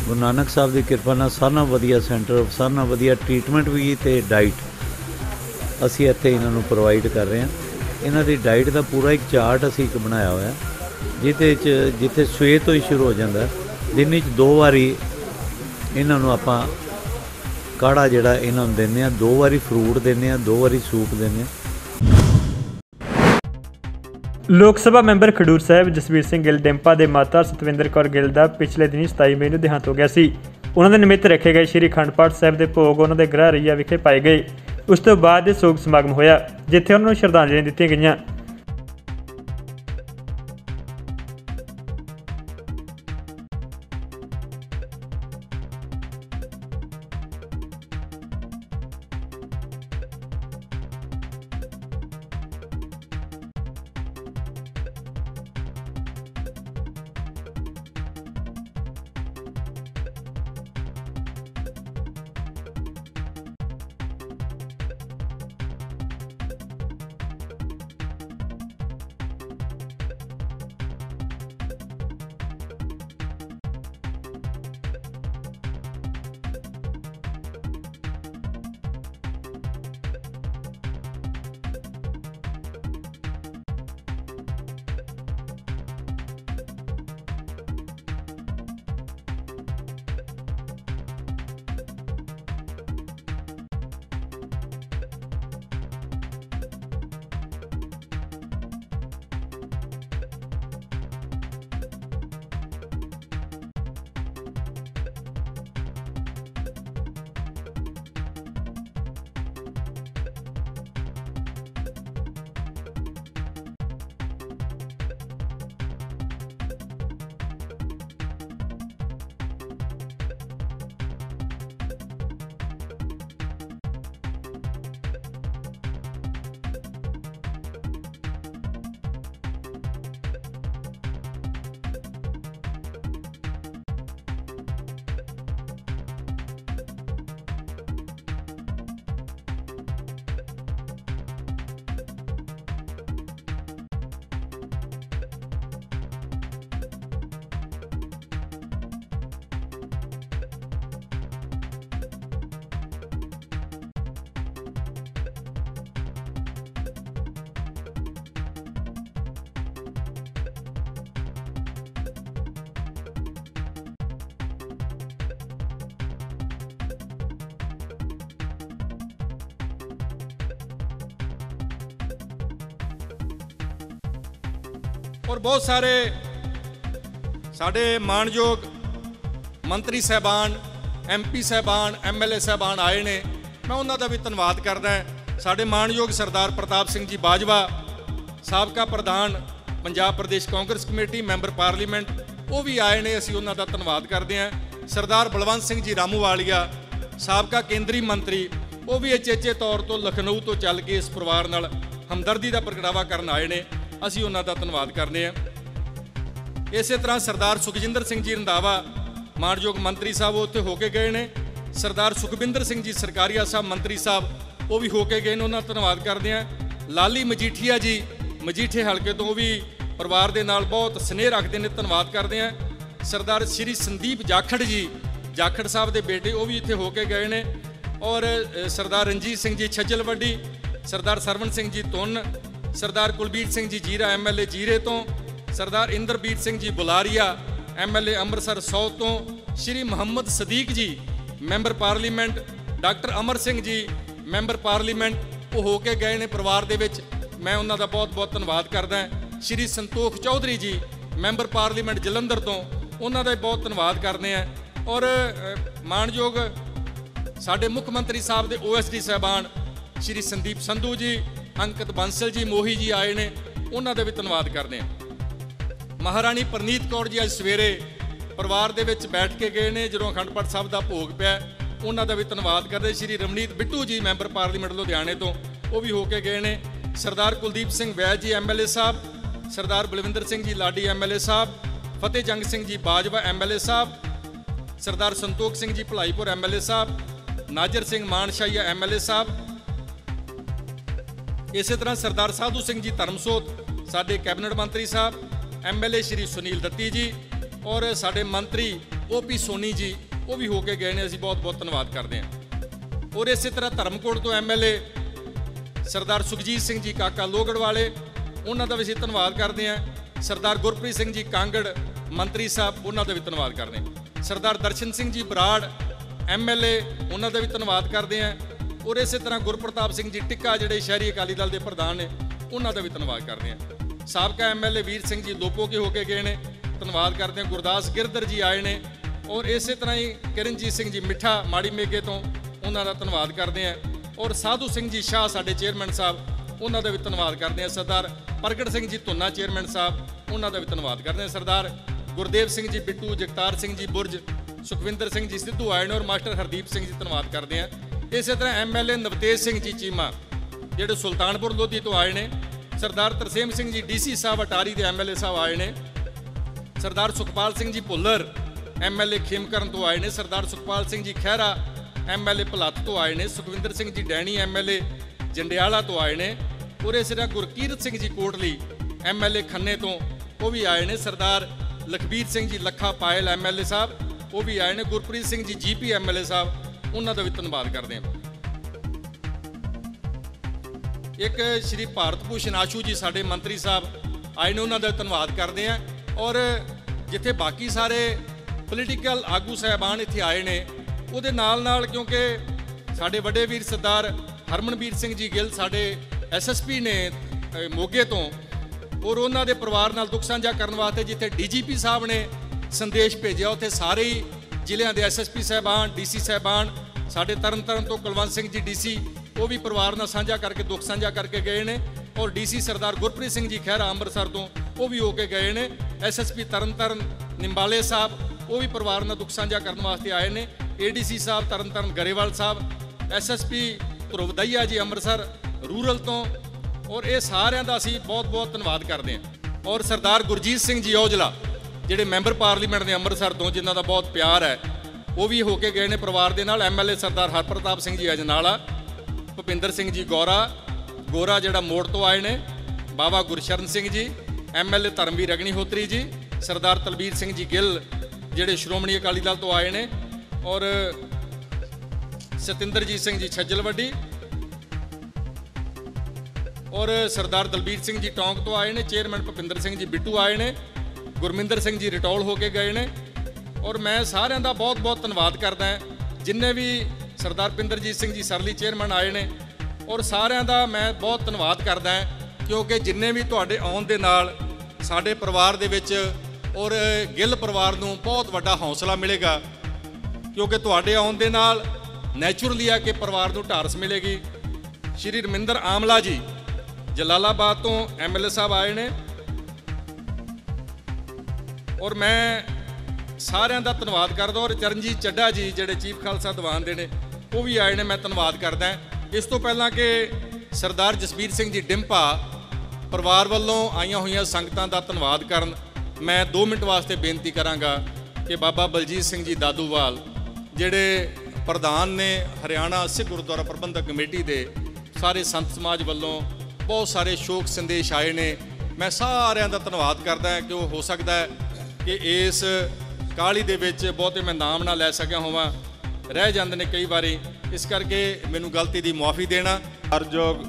Speaker 3: ਗੁਰੂ ਨਾਨਕ ਸਾਹਿਬ ਦੀ ਕਿਰਪਾ ਨਾਲ ਸਾਰਿਆਂ ਨਾਲੋਂ ਵਧੀਆ ਸੈਂਟਰ, ਸਾਰਿਆਂ ਨਾਲੋਂ ਵਧੀਆ ਟ੍ਰੀਟਮੈਂਟ ਵੀ ਤੇ ਡਾਈਟ ਅਸੀਂ ਇੱਥੇ ਇਹਨਾਂ ਨੂੰ ਪ੍ਰੋਵਾਈਡ ਕਰ ਰਹੇ ਹਾਂ। ਇਹਨਾਂ ਦੀ ਡਾਈਟ ਦਾ ਪੂਰਾ ਇੱਕ ਚਾਰਟ ਅਸੀਂ ਇੱਕ ਬਣਾਇਆ ਹੋਇਆ ਜਿਹਦੇ ਚ ਜਿੱਥੇ ਸਵੇਰ ਤੋਂ ਹੀ ਸ਼ੁਰੂ ਹੋ ਜਾਂਦਾ ਦਿਨ ਵਿੱਚ ਦੋ ਵਾਰੀ ਇਹਨਾਂ ਨੂੰ ਆਪਾਂ ਕਾੜਾ ਜਿਹੜਾ ਇਹਨਾਂ ਨੂੰ ਦਿੰਦੇ ਆ ਦੋ ਵਾਰੀ ਫਰੂਟ ਦਿੰਦੇ ਆ ਦੋ ਵਾਰੀ ਸੂਪ ਦਿੰਦੇ ਆ
Speaker 1: ਲੋਕ ਸਭਾ ਮੈਂਬਰ ਖਡੂਰ ਸਾਹਿਬ ਜਸਵੀਰ ਸਿੰਘ ਗਿੱਲ ਡੈਂਪਾ ਦੇ ਮਾਤਾ ਸਤਵਿੰਦਰ ਕੌਰ ਗਿੱਲ ਦਾ ਪਿਛਲੇ ਦਿਨੀ 27 ਮਈ ਨੂੰ ਦੇਹਾਂਤ ਹੋ ਗਿਆ ਸੀ। ਉਹਨਾਂ ਦੇ ਨਿਮਿਤ ਰੱਖੇ ਗਏ ਸ੍ਰੀ ਅਖੰਡ ਪਾਠ ਸਾਹਿਬ ਦੇ ਭੋਗ ਉਹਨਾਂ ਦੇ ਗ੍ਰਹਿ ਰਈਆ ਵਿਖੇ ਪਾਏ ਗਏ। ਉਸ ਤੋਂ ਬਾਅਦ ਸੋਗ ਸਮਾਗਮ ਹੋਇਆ ਜਿੱਥੇ ਉਹਨਾਂ ਨੂੰ ਸ਼ਰਧਾਂਜਲੀਆਂ ਦਿੱਤੀਆਂ ਗਈਆਂ।
Speaker 4: ਔਰ ਬਹੁਤ ਸਾਰੇ ਸਾਡੇ ਮਾਣਯੋਗ ਮੰਤਰੀ ਸਹਿਬਾਨ ਐਮਪੀ ਸਹਿਬਾਨ ਐਮਐਲਏ ਸਹਿਬਾਨ ਆਏ ਨੇ। ਮੈਂ ਉਹਨਾਂ ਦਾ ਵੀ ਧੰਨਵਾਦ ਕਰਦਾ ਸਾਡੇ ਮਾਣਯੋਗ ਸਰਦਾਰ ਪ੍ਰਤਾਪ ਸਿੰਘ ਜੀ ਬਾਜਵਾ, ਸਾਬਕਾ ਪ੍ਰਧਾਨ Punjab Pradesh Congress committee, member parliament, ਉਹ ਵੀ ਆਏ ਨੇ, ਅਸੀਂ ਉਹਨਾਂ ਦਾ ਧੰਨਵਾਦ ਕਰਦੇ ਹਾਂ। ਸਰਦਾਰ ਬਲਵੰਤ ਸਿੰਘ ਜੀ ਰਾਮੂਵਾਲੀਆ, ਸਾਬਕਾ ਕੇਂਦਰੀ ਮੰਤਰੀ, ਉਹ ਵੀ ਅਚੇਚੇ ਤੌਰ ਤੋਂ ਲਖਨਊ ਤੋਂ ਚੱਲ ਕੇ ਇਸ ਪਰਿਵਾਰ ਨਾਲ ਹਮਦਰਦੀ ਦਾ ਪ੍ਰਗਟਾਵਾ ਕਰਨ ਆਏ ਨੇ। ਅਸੀਂ ਉਹਨਾਂ ਦਾ ਧੰਨਵਾਦ ਕਰਦੇ ਹਾਂ ਇਸੇ ਤਰ੍ਹਾਂ ਸਰਦਾਰ ਸੁਖਜਿੰਦਰ ਸਿੰਘ ਜੀ ਰੰਧਾਵਾ ਮਾਨਯੋਗ ਮੰਤਰੀ ਸਾਹਿਬ ਉਹ ਉੱਥੇ ਹੋ ਕੇ ਗਏ ਨੇ। ਸਰਦਾਰ ਸੁਖਬਿੰਦਰ ਸਿੰਘ ਜੀ ਸਰਕਾਰੀਆ ਸਾਹਿਬ ਮੰਤਰੀ ਸਾਹਿਬ, ਉਹ ਵੀ ਹੋ ਕੇ ਗਏ ਨੇ, ਉਹਨਾਂ ਦਾ ਧੰਨਵਾਦ ਕਰਦੇ ਹਾਂ ਲਾਲੀ ਮਜੀਠੀਆ ਜੀ, ਮਜੀਠੇ ਹਲਕੇ ਤੋਂ ਵੀ ਪਰਿਵਾਰ ਦੇ ਨਾਲ ਬਹੁਤ ਸਨੇਹ ਰੱਖਦੇ ਨੇ, ਧੰਨਵਾਦ ਕਰਦੇ ਹਾਂ ਸਰਦਾਰ ਸ਼੍ਰੀ ਸੰਦੀਪ ਜਾਖੜ ਜੀ, ਜਾਖੜ ਸਾਹਿਬ ਦੇ ਬੇਟੇ, ਉਹ ਵੀ ਇੱਥੇ ਹੋ ਕੇ ਗਏ ਨੇ। ਔਰ ਸਰਦਾਰ ਰਣਜੀਤ ਸਿੰਘ ਜੀ ਛੱਜਲਵੱਡੀ, ਸਰਦਾਰ ਸਰਵਣ ਸਿੰਘ ਜੀ ਤੁੰਨ ਸਰਦਾਰ ਕੁਲਬੀਰ ਸਿੰਘ ਜੀ ਜੀਰਾ ਐਮਐਲਏ ਜੀਰੇ ਤੋਂ, ਸਰਦਾਰ ਇੰਦਰਬੀਰ ਸਿੰਘ ਜੀ ਬੁਲਾਰੀਆ ਐਮਐਲਏ ਅੰਮ੍ਰਿਤਸਰ ਸੌ ਤੋਂ, Shri Mohammad Sadiq ji, member parliament, doctor Amar Singh ji, member parliament, ਉਹ ਹੋ ਕੇ ਗਏ ਨੇ ਪਰਿਵਾਰ ਦੇ ਵਿੱਚ। ਮੈਂ ਉਹਨਾਂ ਦਾ ਬਹੁਤ-ਬਹੁਤ ਧੰਨਵਾਦ ਕਰਦਾ ਹਾਂ। ਸ਼੍ਰੀ ਸੰਤੋਖ ਚੌਧਰੀ ਜੀ, ਮੈਂਬਰ ਪਾਰਲੀਮੈਂਟ ਜਲੰਧਰ ਤੋਂ, ਉਹਨਾਂ ਦਾ ਬਹੁਤ ਧੰਨਵਾਦ ਕਰਦੇ ਹਾਂ। ਔਰ ਮਾਣਯੋਗ ਸਾਡੇ ਮੁੱਖ ਮੰਤਰੀ ਸਾਹਿਬ ਦੇ ਓਐਸਡੀ ਸਾਹਿਬਾਨ, ਸ਼੍ਰੀ ਸੰਦੀਪ ਸੰਧੂ ਜੀ ਅੰਕਿਤ ਬੰਸਲ ਜੀ, ਮੋਹੀ ਜੀ ਆਏ ਨੇ, ਉਹਨਾਂ ਦਾ ਵੀ ਧੰਨਵਾਦ ਕਰਦੇ ਹਾਂ। ਮਹਾਰਾਣੀ ਪ੍ਰਨੀਤ ਕੌਰ ਜੀ ਅੱਜ ਸਵੇਰੇ ਪਰਿਵਾਰ ਦੇ ਵਿੱਚ ਬੈਠ ਕੇ ਗਏ ਨੇ, ਜਦੋਂ ਅਖੰਡ ਪਾਠ ਸਾਹਿਬ ਦਾ ਭੋਗ ਪਿਆ, ਉਹਨਾਂ ਦਾ ਵੀ ਧੰਨਵਾਦ ਕਰਦੇ ਸ਼੍ਰੀ ਰਮਨੀਤ ਬਿੱਟੂ ਜੀ ਮੈਂਬਰ ਪਾਰਲੀਮੈਂਟ ਲੁਧਿਆਣੇ ਤੋਂ, ਉਹ ਵੀ ਹੋ ਕੇ ਗਏ ਨੇ। ਸਰਦਾਰ Kuldeep Singh Vaid ji MLA Sahib, Sardar Balwinder Singh ji Laddi MLA Sahib, Fateh Jang Singh ji Bajwa MLA Sahib, Sardar Santokh Singh ji Bhalaipur MLA Sahib, Nazar Singh Manshahia MLA Sahib ਇਸੇ ਤਰ੍ਹਾਂ ਸਰਦਾਰ ਸਾਧੂ ਸਿੰਘ ਜੀ ਧਰਮਸੋਤ, ਸਾਡੇ cabinet ਮੰਤਰੀ ਸਾਹਿਬ MLA Shri Sunil Dutti ji ਔਰ ਸਾਡੇ ਮੰਤਰੀ OP Soni ਜੀ, ਉਹ ਵੀ ਹੋ ਕੇ ਗਏ ਨੇ, ਅਸੀਂ ਬਹੁਤ ਬਹੁਤ ਧੰਨਵਾਦ ਕਰਦੇ ਹਾਂ। ਔਰ ਇਸੇ ਤਰ੍ਹਾਂ ਧਰਮਕੋਟ ਤੋਂ ਐਮਐਲਏ ਸਰਦਾਰ ਸੁਖਜੀਤ ਸਿੰਘ ਜੀ ਕਾਕਾ ਲੋਗੜ ਵਾਲੇ ਉਹਨਾਂ ਦਾ ਵੀ ਅਸੀਂ ਧੰਨਵਾਦ ਕਰਦੇ ਹਾਂ। ਸਰਦਾਰ ਗੁਰਪ੍ਰੀਤ ਸਿੰਘ ਜੀ ਕਾਂਗੜ, ਮੰਤਰੀ ਸਾਹਿਬ, ਉਹਨਾਂ ਦਾ ਵੀ ਧੰਨਵਾਦ ਕਰਦੇ ਹਾਂ। ਸਰਦਾਰ ਦਰਸ਼ਨ ਸਿੰਘ ਜੀ ਬਰਾੜ ਐਮਐਲਏ ਉਹਨਾਂ ਦਾ ਵੀ ਧੰਨਵਾਦ ਕਰਦੇ ਹਾਂ। ਔਰ ਇਸੇ ਤਰ੍ਹਾਂ ਗੁਰਪ੍ਰਤਾਪ ਸਿੰਘ ਜੀ, ਟਿੱਕਾ ਜਿਹੜੇ ਸ਼ਹਿਰੀ ਅਕਾਲੀ ਦਲ ਦੇ ਪ੍ਰਧਾਨ ਨੇ, ਉਹਨਾਂ ਦਾ ਵੀ ਧੰਨਵਾਦ ਕਰਦੇ ਹਾਂ। ਸਾਬਕਾ ਐਮਐਲਏ ਵੀਰ ਸਿੰਘ ਜੀ ਲੋਪੋ ਕੇ ਹੋ ਕੇ ਗਏ ਨੇ, ਧੰਨਵਾਦ ਕਰਦੇ ਹਾਂ। ਗੁਰਦਾਸ ਗਿਰਦਰ ਜੀ ਆਏ ਨੇ ਔਰ ਇਸੇ ਤਰ੍ਹਾਂ ਹੀ ਕਿਰਨਜੀਤ ਸਿੰਘ ਜੀ ਮਿੱਠਾ ਮਾੜੀ ਮੇਗੇ ਤੋਂ ਉਹਨਾਂ ਦਾ ਧੰਨਵਾਦ ਕਰਦੇ ਹਾਂ। ਔਰ ਸਾਧੂ ਸਿੰਘ ਜੀ ਸ਼ਾਹ ਸਾਡੇ ਚੇਅਰਮੈਨ ਸਾਹਿਬ, ਉਹਨਾਂ ਦਾ ਵੀ ਧੰਨਵਾਦ ਕਰਦੇ ਹਾਂ। ਸਰਦਾਰ ਪ੍ਰਗਟ ਸਿੰਘ ਜੀ ਧੁੰਨਾ ਚੇਅਰਮੈਨ ਸਾਹਿਬ, ਉਹਨਾਂ ਦਾ ਵੀ ਧੰਨਵਾਦ ਕਰਦੇ ਹਾਂ। ਸਰਦਾਰ ਗੁਰਦੇਵ ਸਿੰਘ ਜੀ ਬਿੱਟੂ, ਜਗਤਾਰ ਸਿੰਘ ਜੀ ਬੁਰਜ, ਸੁਖਵਿੰਦਰ ਸਿੰਘ ਜੀ ਸਿੱਧੂ ਆਏ ਨੇ ਔਰ ਮਾਸਟਰ ਹਰਦੀਪ ਸਿੰਘ ਜੀ ਧੰਨਵਾਦ ਕਰਦੇ ਹਾਂ। ਇਸੇ ਤਰ੍ਹਾਂ ਐਮਐਲਏ ਨਵਤੇਜ ਸਿੰਘ ਜੀ ਚੀਮਾ, ਜਿਹੜੇ ਸੁਲਤਾਨਪੁਰ ਲੋਧੀ ਤੋਂ ਆਏ ਨੇ, ਸਰਦਾਰ ਤਰਸੇਮ ਸਿੰਘ ਜੀ ਡੀਸੀ ਸਾਹਿਬ ਅਟਾਰੀ ਦੇ ਐਮਐਲਏ ਸਾਹਿਬ ਆਏ ਨੇ, ਸਰਦਾਰ ਸੁਖਪਾਲ ਸਿੰਘ ਜੀ ਭੁੱਲਰ ਐਮਐਲਏ ਖੇਮਕਰਨ ਤੋਂ ਆਏ ਨੇ, ਸਰਦਾਰ ਸੁਖਪਾਲ ਸਿੰਘ ਜੀ ਖਹਿਰਾ ਐਮਐਲਏ ਭਲੱਤ ਤੋਂ ਆਏ ਨੇ, ਸੁਖਵਿੰਦਰ ਸਿੰਘ ਜੀ ਡੈਣੀ ਐਮਐਲਏ ਜੰਡਿਆਲਾ ਤੋਂ ਆਏ ਨੇ, ਔਰ ਇਸੇ ਤਰ੍ਹਾਂ ਗੁਰਕੀਰਤ ਸਿੰਘ ਜੀ ਕੋਟਲੀ ਐਮਐਲਏ ਖੰਨੇ ਤੋਂ ਉਹ ਵੀ ਆਏ ਨੇ, ਸਰਦਾਰ ਲਖਬੀਰ ਸਿੰਘ ਜੀ ਲੱਖਾ ਪਾਇਲ ਐਮਐਲਏ ਸਾਹਿਬ, ਉਹ ਵੀ ਆਏ ਨੇ, ਗੁਰਪ੍ਰੀਤ ਸਿੰਘ ਜੀ ਜੀਪੀ ਐਮਐਲਏ ਸਾਹਿਬ ਉਹਨਾਂ ਦਾ ਵੀ ਧੰਨਵਾਦ ਕਰਦੇ ਹਾਂ। ਇੱਕ ਸ਼੍ਰੀ ਭਾਰਤ ਭੂਸ਼ਣ ਆਸ਼ੂ ਜੀ ਸਾਡੇ ਮੰਤਰੀ ਸਾਹਿਬ ਆਏ ਨੇ, ਉਹਨਾਂ ਦਾ ਧੰਨਵਾਦ ਕਰਦੇ ਹਾਂ। ਔਰ ਜਿੱਥੇ ਬਾਕੀ ਸਾਰੇ ਪੋਲੀਟੀਕਲ ਆਗੂ ਸਹਿਬਾਨ ਇੱਥੇ ਆਏ ਨੇ, ਉਹਦੇ ਨਾਲ ਨਾਲ ਕਿਉਂਕਿ ਸਾਡੇ ਵੱਡੇ ਵੀਰ ਸਰਦਾਰ ਹਰਮਨਵੀਰ ਸਿੰਘ ਜੀ ਗਿੱਲ ਸਾਡੇ ਐਸਐਸਪੀ ਨੇ ਮੋਗੇ ਤੋਂ, ਔਰ ਉਹਨਾਂ ਦੇ ਪਰਿਵਾਰ ਨਾਲ ਦੁੱਖ ਸਾਂਝਾ ਕਰਨ ਵਾਸਤੇ ਜਿੱਥੇ ਡੀਜੀਪੀ ਸਾਹਿਬ ਨੇ ਸੰਦੇਸ਼ ਭੇਜਿਆ, ਉੱਥੇ ਸਾਰੇ ਹੀ ਜ਼ਿਲ੍ਹਿਆਂ ਦੇ ਐਸਐਸਪੀ ਸਾਹਿਬਾਨ ਡੀਸੀ ਸਾਹਿਬਾਨ ਸਾਡੇ ਤਰਨਤਾਰਨ ਤੋਂ ਕੁਲਵੰਤ ਸਿੰਘ ਜੀ ਡੀਸੀ, ਉਹ ਵੀ ਪਰਿਵਾਰ ਨਾਲ ਸਾਂਝਾ ਕਰਕੇ, ਦੁੱਖ ਸਾਂਝਾ ਕਰਕੇ ਗਏ ਨੇ। ਔਰ ਡੀਸੀ ਸਰਦਾਰ ਗੁਰਪ੍ਰੀਤ ਸਿੰਘ ਜੀ ਖਹਿਰਾ ਅੰਮ੍ਰਿਤਸਰ ਤੋਂ, ਉਹ ਵੀ ਹੋ ਕੇ ਗਏ ਨੇ। ਐਸਐਸਪੀ ਤਰਨਤਾਰਨ ਨਿੰਬਾਲੇ ਸਾਹਿਬ, ਉਹ ਵੀ ਪਰਿਵਾਰ ਨਾਲ ਦੁੱਖ ਸਾਂਝਾ ਕਰਨ ਵਾਸਤੇ ਆਏ ਨੇ। ADC Sahib, Tarn Taran Grewal Sahib, SSP Dhruv Dahiya ji Amritsar, rural ਤੋਂ। ਔਰ ਇਹ ਸਾਰਿਆਂ ਦਾ ਅਸੀਂ ਬਹੁਤ-ਬਹੁਤ ਧੰਨਵਾਦ ਕਰਦੇ ਹਾਂ। ਔਰ ਸਰਦਾਰ ਗੁਰਜੀਤ ਸਿੰਘ ਜੀ ਔਜਲਾ, ਜਿਹੜੇ ਮੈਂਬਰ ਪਾਰਲੀਮੈਂਟ ਨੇ ਅੰਮ੍ਰਿਤਸਰ ਤੋਂ, ਜਿਨ੍ਹਾਂ ਦਾ ਬਹੁਤ ਪਿਆਰ ਹੈ ਉਹ ਵੀ ਹੋ ਕੇ ਗਏ ਨੇ ਪਰਿਵਾਰ ਦੇ ਨਾਲ। ਐਮਐਲਏ ਸਰਦਾਰ ਹਰਪ੍ਰਤਾਪ ਸਿੰਘ ਜੀ ਅਜਨਾਲਾ ਭੁਪਿੰਦਰ ਸਿੰਘ ਜੀ ਗੋਰਾ ਗੋਰਾ ਜਿਹੜਾ ਮੋੜ ਤੋਂ ਆਏ ਨੇ। ਬਾਬਾ ਗੁਰਸ਼ਰਨ ਸਿੰਘ ਜੀ ਐਮਐਲਏ ਧਰਮਵੀਰ ਅਗਨੀਹੋਤਰੀ ਜੀ, ਸਰਦਾਰ ਤਲਬੀਰ ਸਿੰਘ ਜੀ ਗਿੱਲ ਜਿਹੜੇ ਸ਼੍ਰੋਮਣੀ ਅਕਾਲੀ ਦਲ ਤੋਂ ਆਏ ਨੇ। ਔਰ ਸਤਿੰਦਰਜੀਤ ਸਿੰਘ ਜੀ ਛੱਜਲਵੱਡੀ ਔਰ ਸਰਦਾਰ ਦਲਬੀਰ ਸਿੰਘ ਜੀ ਟੌਂਕ ਤੋਂ ਆਏ ਨੇ। ਚੇਅਰਮੈਨ ਭੁਪਿੰਦਰ ਸਿੰਘ ਜੀ ਬਿੱਟੂ ਆਏ ਨੇ। ਗੁਰਮਿੰਦਰ ਸਿੰਘ ਜੀ ਰਿਟੌਲ ਹੋ ਕੇ ਗਏ ਨੇ। ਔਰ ਮੈਂ ਸਾਰਿਆਂ ਦਾ ਬਹੁਤ-ਬਹੁਤ ਧੰਨਵਾਦ ਕਰਦਾ ਹਾਂ। ਜਿੰਨੇ ਵੀ ਸਰਦਾਰ ਪਿੰਦਰਜੀਤ ਸਿੰਘ ਜੀ ਸਰਲੀ ਚੇਅਰਮੈਨ ਆਏ ਨੇ, ਔਰ ਸਾਰਿਆਂ ਦਾ ਮੈਂ ਬਹੁਤ ਧੰਨਵਾਦ ਕਰਦਾ ਹਾਂ, ਕਿਉਂਕਿ ਜਿੰਨੇ ਵੀ ਤੁਹਾਡੇ ਆਉਣ ਦੇ ਨਾਲ ਸਾਡੇ ਪਰਿਵਾਰ ਦੇ ਵਿੱਚ ਔਰ ਗਿੱਲ ਪਰਿਵਾਰ ਨੂੰ ਬਹੁਤ ਵੱਡਾ ਹੌਸਲਾ ਮਿਲੇਗਾ, ਕਿਉਂਕਿ ਤੁਹਾਡੇ ਆਉਣ ਦੇ ਨਾਲ ਨੈਚੁਰਲੀ ਆ ਕਿ ਪਰਿਵਾਰ ਨੂੰ ਢਾਰਸ ਮਿਲੇਗੀ। ਸ਼੍ਰੀ ਰਮਿੰਦਰ ਆਮਲਾ ਜੀ, ਜਲਾਲਾਬਾਦ ਤੋਂ ਐਮਐਲਏ ਸਾਹਿਬ ਆਏ ਨੇ। ਔਰ ਮੈਂ ਸਾਰਿਆਂ ਦਾ ਧੰਨਵਾਦ ਕਰਦਾ ਔਰ ਚਰਨਜੀਤ ਚੱਡਾ ਜੀ ਜਿਹੜੇ ਚੀਫ ਖਾਲਸਾ ਦੀਵਾਨ ਦੇ ਨੇ, ਉਹ ਵੀ ਆਏ ਨੇ, ਮੈਂ ਧੰਨਵਾਦ ਕਰਦਾ। ਇਸ ਤੋਂ ਪਹਿਲਾਂ ਕਿ ਸਰਦਾਰ ਜਸਬੀਰ ਸਿੰਘ ਜੀ ਡਿੰਪਾ ਪਰਿਵਾਰ ਵੱਲੋਂ ਆਈਆਂ ਹੋਈਆਂ ਸੰਗਤਾਂ ਦਾ ਧੰਨਵਾਦ ਕਰਨ, ਮੈਂ 2 ਮਿੰਟ ਵਾਸਤੇ ਬੇਨਤੀ ਕਰਾਂਗਾ ਕਿ ਬਾਬਾ ਬਲਜੀਤ ਸਿੰਘ ਜੀ ਦਾਦੂਵਾਲ ਜਿਹੜੇ ਪ੍ਰਧਾਨ ਨੇ ਹਰਿਆਣਾ ਸਿੱਖ ਗੁਰਦੁਆਰਾ ਪ੍ਰਬੰਧਕ ਕਮੇਟੀ ਦੇ, ਸਾਰੇ ਸੰਤ ਸਮਾਜ ਵੱਲੋਂ ਬਹੁਤ ਸਾਰੇ ਸ਼ੋਕ ਸੰਦੇਸ਼ ਆਏ ਨੇ। ਮੈਂ ਸਾਰਿਆਂ ਦਾ ਧੰਨਵਾਦ ਕਰਦਾ ਕਿ ਉਹ ਹੋ ਸਕਦਾ ਕਿ ਇਸ ਕਾਲੀ ਦੇ ਵਿੱਚ ਬਹੁਤੇ ਮੈਂ ਨਾਮ ਨਾ ਲੈ ਸਕਿਆ ਹੋਵਾਂ। ਰਹਿ ਜਾਂਦੇ ਨੇ ਕਈ ਵਾਰੀ। ਇਸ ਕਰਕੇ ਮੈਨੂੰ ਗਲਤੀ ਦੀ ਮੁਆਫੀ ਦੇਣਾ।
Speaker 5: ਹਰਜੋਗ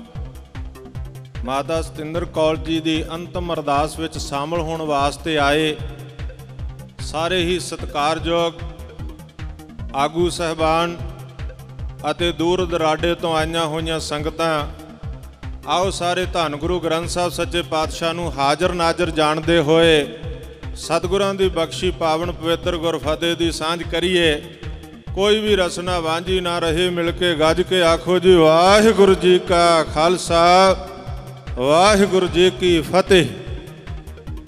Speaker 5: ਮਾਤਾ ਸਤਿੰਦਰ ਕੌਰ ਜੀ ਦੀ ਅੰਤਮ ਅਰਦਾਸ ਵਿੱਚ ਸ਼ਾਮਲ ਹੋਣ ਵਾਸਤੇ ਆਏ। ਸਾਰੇ ਹੀ ਸਤਿਕਾਰਯੋਗ ਆਗੂ ਸਹਿਬਾਨ ਅਤੇ ਦੂਰ ਦਰਾਡੇ ਤੋਂ ਆਈਆਂ ਹੋਈਆਂ ਸੰਗਤਾਂ, ਆਓ ਸਾਰੇ ਧੰਨ ਗੁਰੂ ਗ੍ਰੰਥ ਸਾਹਿਬ ਸੱਚੇ ਪਾਤਸ਼ਾਹ ਨੂੰ ਹਾਜ਼ਰ ਨਾਜ਼ਰ ਜਾਣਦੇ ਹੋਏ ਸਤਿਗੁਰਾਂ ਦੀ ਬਖਸ਼ੀ ਪਾਵਨ ਪਵਿੱਤਰ ਗੁਰਫਤਿਹ ਦੀ ਸਾਂਝ ਕਰੀਏ। ਕੋਈ ਵੀ ਰਸਨਾ ਵਾਂਝੀ ਨਾ ਰਹੇ, ਮਿਲ ਕੇ ਗੱਜ ਕੇ ਆਖੋ ਜੀ, ਵਾਹਿਗੁਰੂ ਜੀ ਕਾ ਖਾਲਸਾ, ਵਾਹਿਗੁਰੂ ਜੀ ਕੀ ਫਤਿਹ।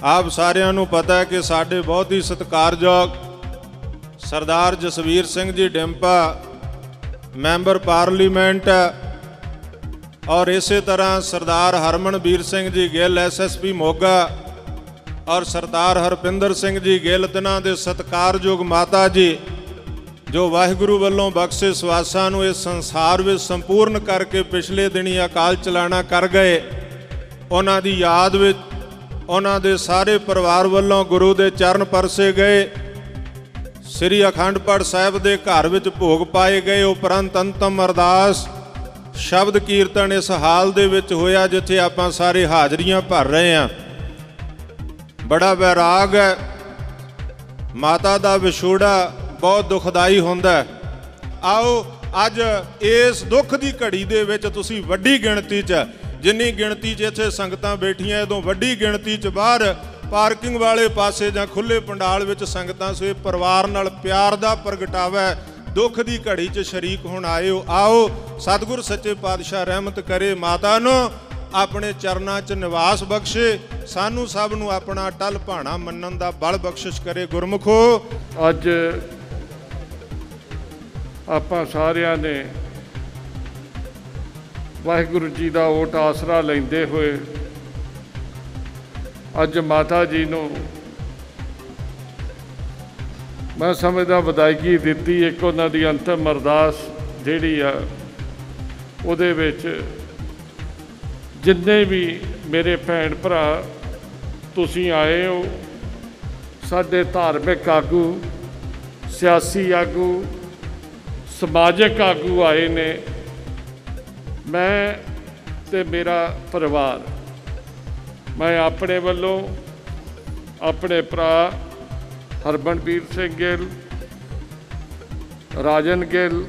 Speaker 5: ਆਪ ਸਾਰਿਆਂ ਨੂੰ ਪਤਾ ਹੈ ਕਿ ਸਾਡੇ ਬਹੁਤ ਹੀ ਸਤਿਕਾਰਯੋਗ ਸਰਦਾਰ ਜਸਵੀਰ ਸਿੰਘ ਜੀ ਡਿੰਪਾ, ਮੈਂਬਰ ਪਾਰਲੀਮੈਂਟ, ਔਰ ਇਸੇ ਤਰ੍ਹਾਂ ਸਰਦਾਰ ਹਰਮਨਵੀਰ ਸਿੰਘ ਜੀ ਗਿੱਲ ਐਸਐਸਪੀ ਮੋਗਾ ਔਰ ਸਰਦਾਰ ਹਰਪਿੰਦਰ ਸਿੰਘ ਜੀ ਗਿੱਲ ਦਿਨਾਂ ਦੇ ਸਤਿਕਾਰਯੋਗ ਮਾਤਾ ਜੀ, ਜੋ ਵਾਹਿਗੁਰੂ ਵੱਲੋਂ ਬਖਸ਼ੇ ਸਵਾਸਾਂ ਨੂੰ ਇਸ ਸੰਸਾਰ ਵਿੱਚ ਸੰਪੂਰਨ ਕਰਕੇ ਪਿਛਲੇ ਦਿਨੀ ਅਕਾਲ ਚਲਾਣਾ ਕਰ ਗਏ। ਉਹਨਾਂ ਦੀ ਯਾਦ ਵਿੱਚ ਉਹਨਾਂ ਦੇ ਸਾਰੇ ਪਰਿਵਾਰ ਵੱਲੋਂ ਗੁਰੂ ਦੇ ਚਰਨ ਪਰਸੇ ਗਏ। ਸ੍ਰੀ ਅਖੰਡ ਪਾਠ ਸਾਹਿਬ ਦੇ ਘਰ ਵਿੱਚ ਭੋਗ ਪਾਏ ਗਏ। ਉਪਰੰਤ ਅੰਤਮ ਅਰਦਾਸ, ਸ਼ਬਦ ਕੀਰਤਨ ਇਸ ਹਾਲ ਦੇ ਵਿੱਚ ਹੋਇਆ, ਜਿੱਥੇ ਆਪਾਂ ਸਾਰੇ ਹਾਜ਼ਰੀਆਂ ਭਰ ਰਹੇ ਹਾਂ। ਬੜਾ ਵੈਰਾਗ ਹੈ। ਮਾਤਾ ਦਾ ਵਿਛੋੜਾ ਬਹੁਤ ਦੁਖਦਾਈ ਹੁੰਦਾ ਹੈ। ਆਓ, ਅੱਜ ਇਸ ਦੁੱਖ ਦੀ ਘੜੀ ਦੇ ਵਿੱਚ ਤੁਸੀਂ ਵੱਡੀ ਗਿਣਤੀ 'ਚ, ਜਿੰਨੀ ਗਿਣਤੀ 'ਚ ਇੱਥੇ ਸੰਗਤਾਂ ਬੈਠੀਆਂ, ਇਦੋਂ ਵੱਡੀ ਗਿਣਤੀ 'ਚ ਬਾਹਰ ਪਾਰਕਿੰਗ ਵਾਲੇ ਪਾਸੇ ਜਾਂ ਖੁੱਲੇ ਪੰਡਾਲ ਵਿੱਚ ਸੰਗਤਾਂ, ਸੋ ਇਹ ਪਰਿਵਾਰ ਨਾਲ ਪਿਆਰ ਦਾ ਪ੍ਰਗਟਾਵਾ ਹੈ। ਦੁੱਖ ਦੀ ਘੜੀ 'ਚ ਸ਼ਰੀਕ ਹੁਣ ਆਏ ਹੋ। ਆਓ, ਸਤਿਗੁਰ ਸੱਚੇ ਪਾਤਸ਼ਾਹ ਰਹਿਮਤ ਕਰੇ ਮਾਤਾ ਨੂੰ। ਆਪਣੇ ਚਰਨਾਂ 'ਚ ਨਿਵਾਸ ਬਖਸ਼ੇ, ਸਾਨੂੰ ਸਭ ਨੂੰ ਆਪਣਾ ਟਲ ਭਾਣਾ ਮੰਨਣ ਦਾ ਬਲ ਬਖਸ਼ਿਸ਼ ਕਰੇ ਗੁਰਮੁਖੋ।
Speaker 6: ਅੱਜ ਆਪਾਂ ਸਾਰਿਆਂ ਨੇ ਵਾਹਿਗੁਰੂ ਜੀ ਦਾ ਓਟ ਆਸਰਾ ਲੈਂਦੇ ਹੋਏ ਅੱਜ ਮਾਤਾ ਜੀ ਨੂੰ ਮੈਂ ਸਮਝਦਾ ਵਿਦਾਇਗੀ ਦਿੱਤੀ, ਇੱਕ ਉਹਨਾਂ ਦੀ ਅੰਤਮ ਅਰਦਾਸ ਜਿਹੜੀ ਆ, ਉਹਦੇ ਵਿੱਚ ਜਿੰਨੇ ਵੀ ਮੇਰੇ ਭੈਣ ਭਰਾ ਤੁਸੀਂ ਆਏ ਹੋ, ਸਾਡੇ ਧਾਰਮਿਕ ਆਗੂ, ਸਿਆਸੀ ਆਗੂ, ਸਮਾਜਿਕ ਆਗੂ ਆਏ ਨੇ। ਮੈਂ ਤੇ ਮੇਰਾ ਪਰਿਵਾਰ, ਮੈਂ ਆਪਣੇ ਵੱਲੋਂ ਆਪਣੇ ਭਰਾ ਹਰਮਨਵੀਰ ਸਿੰਘ ਗਿੱਲ, ਰਾਜਨ ਗਿੱਲ,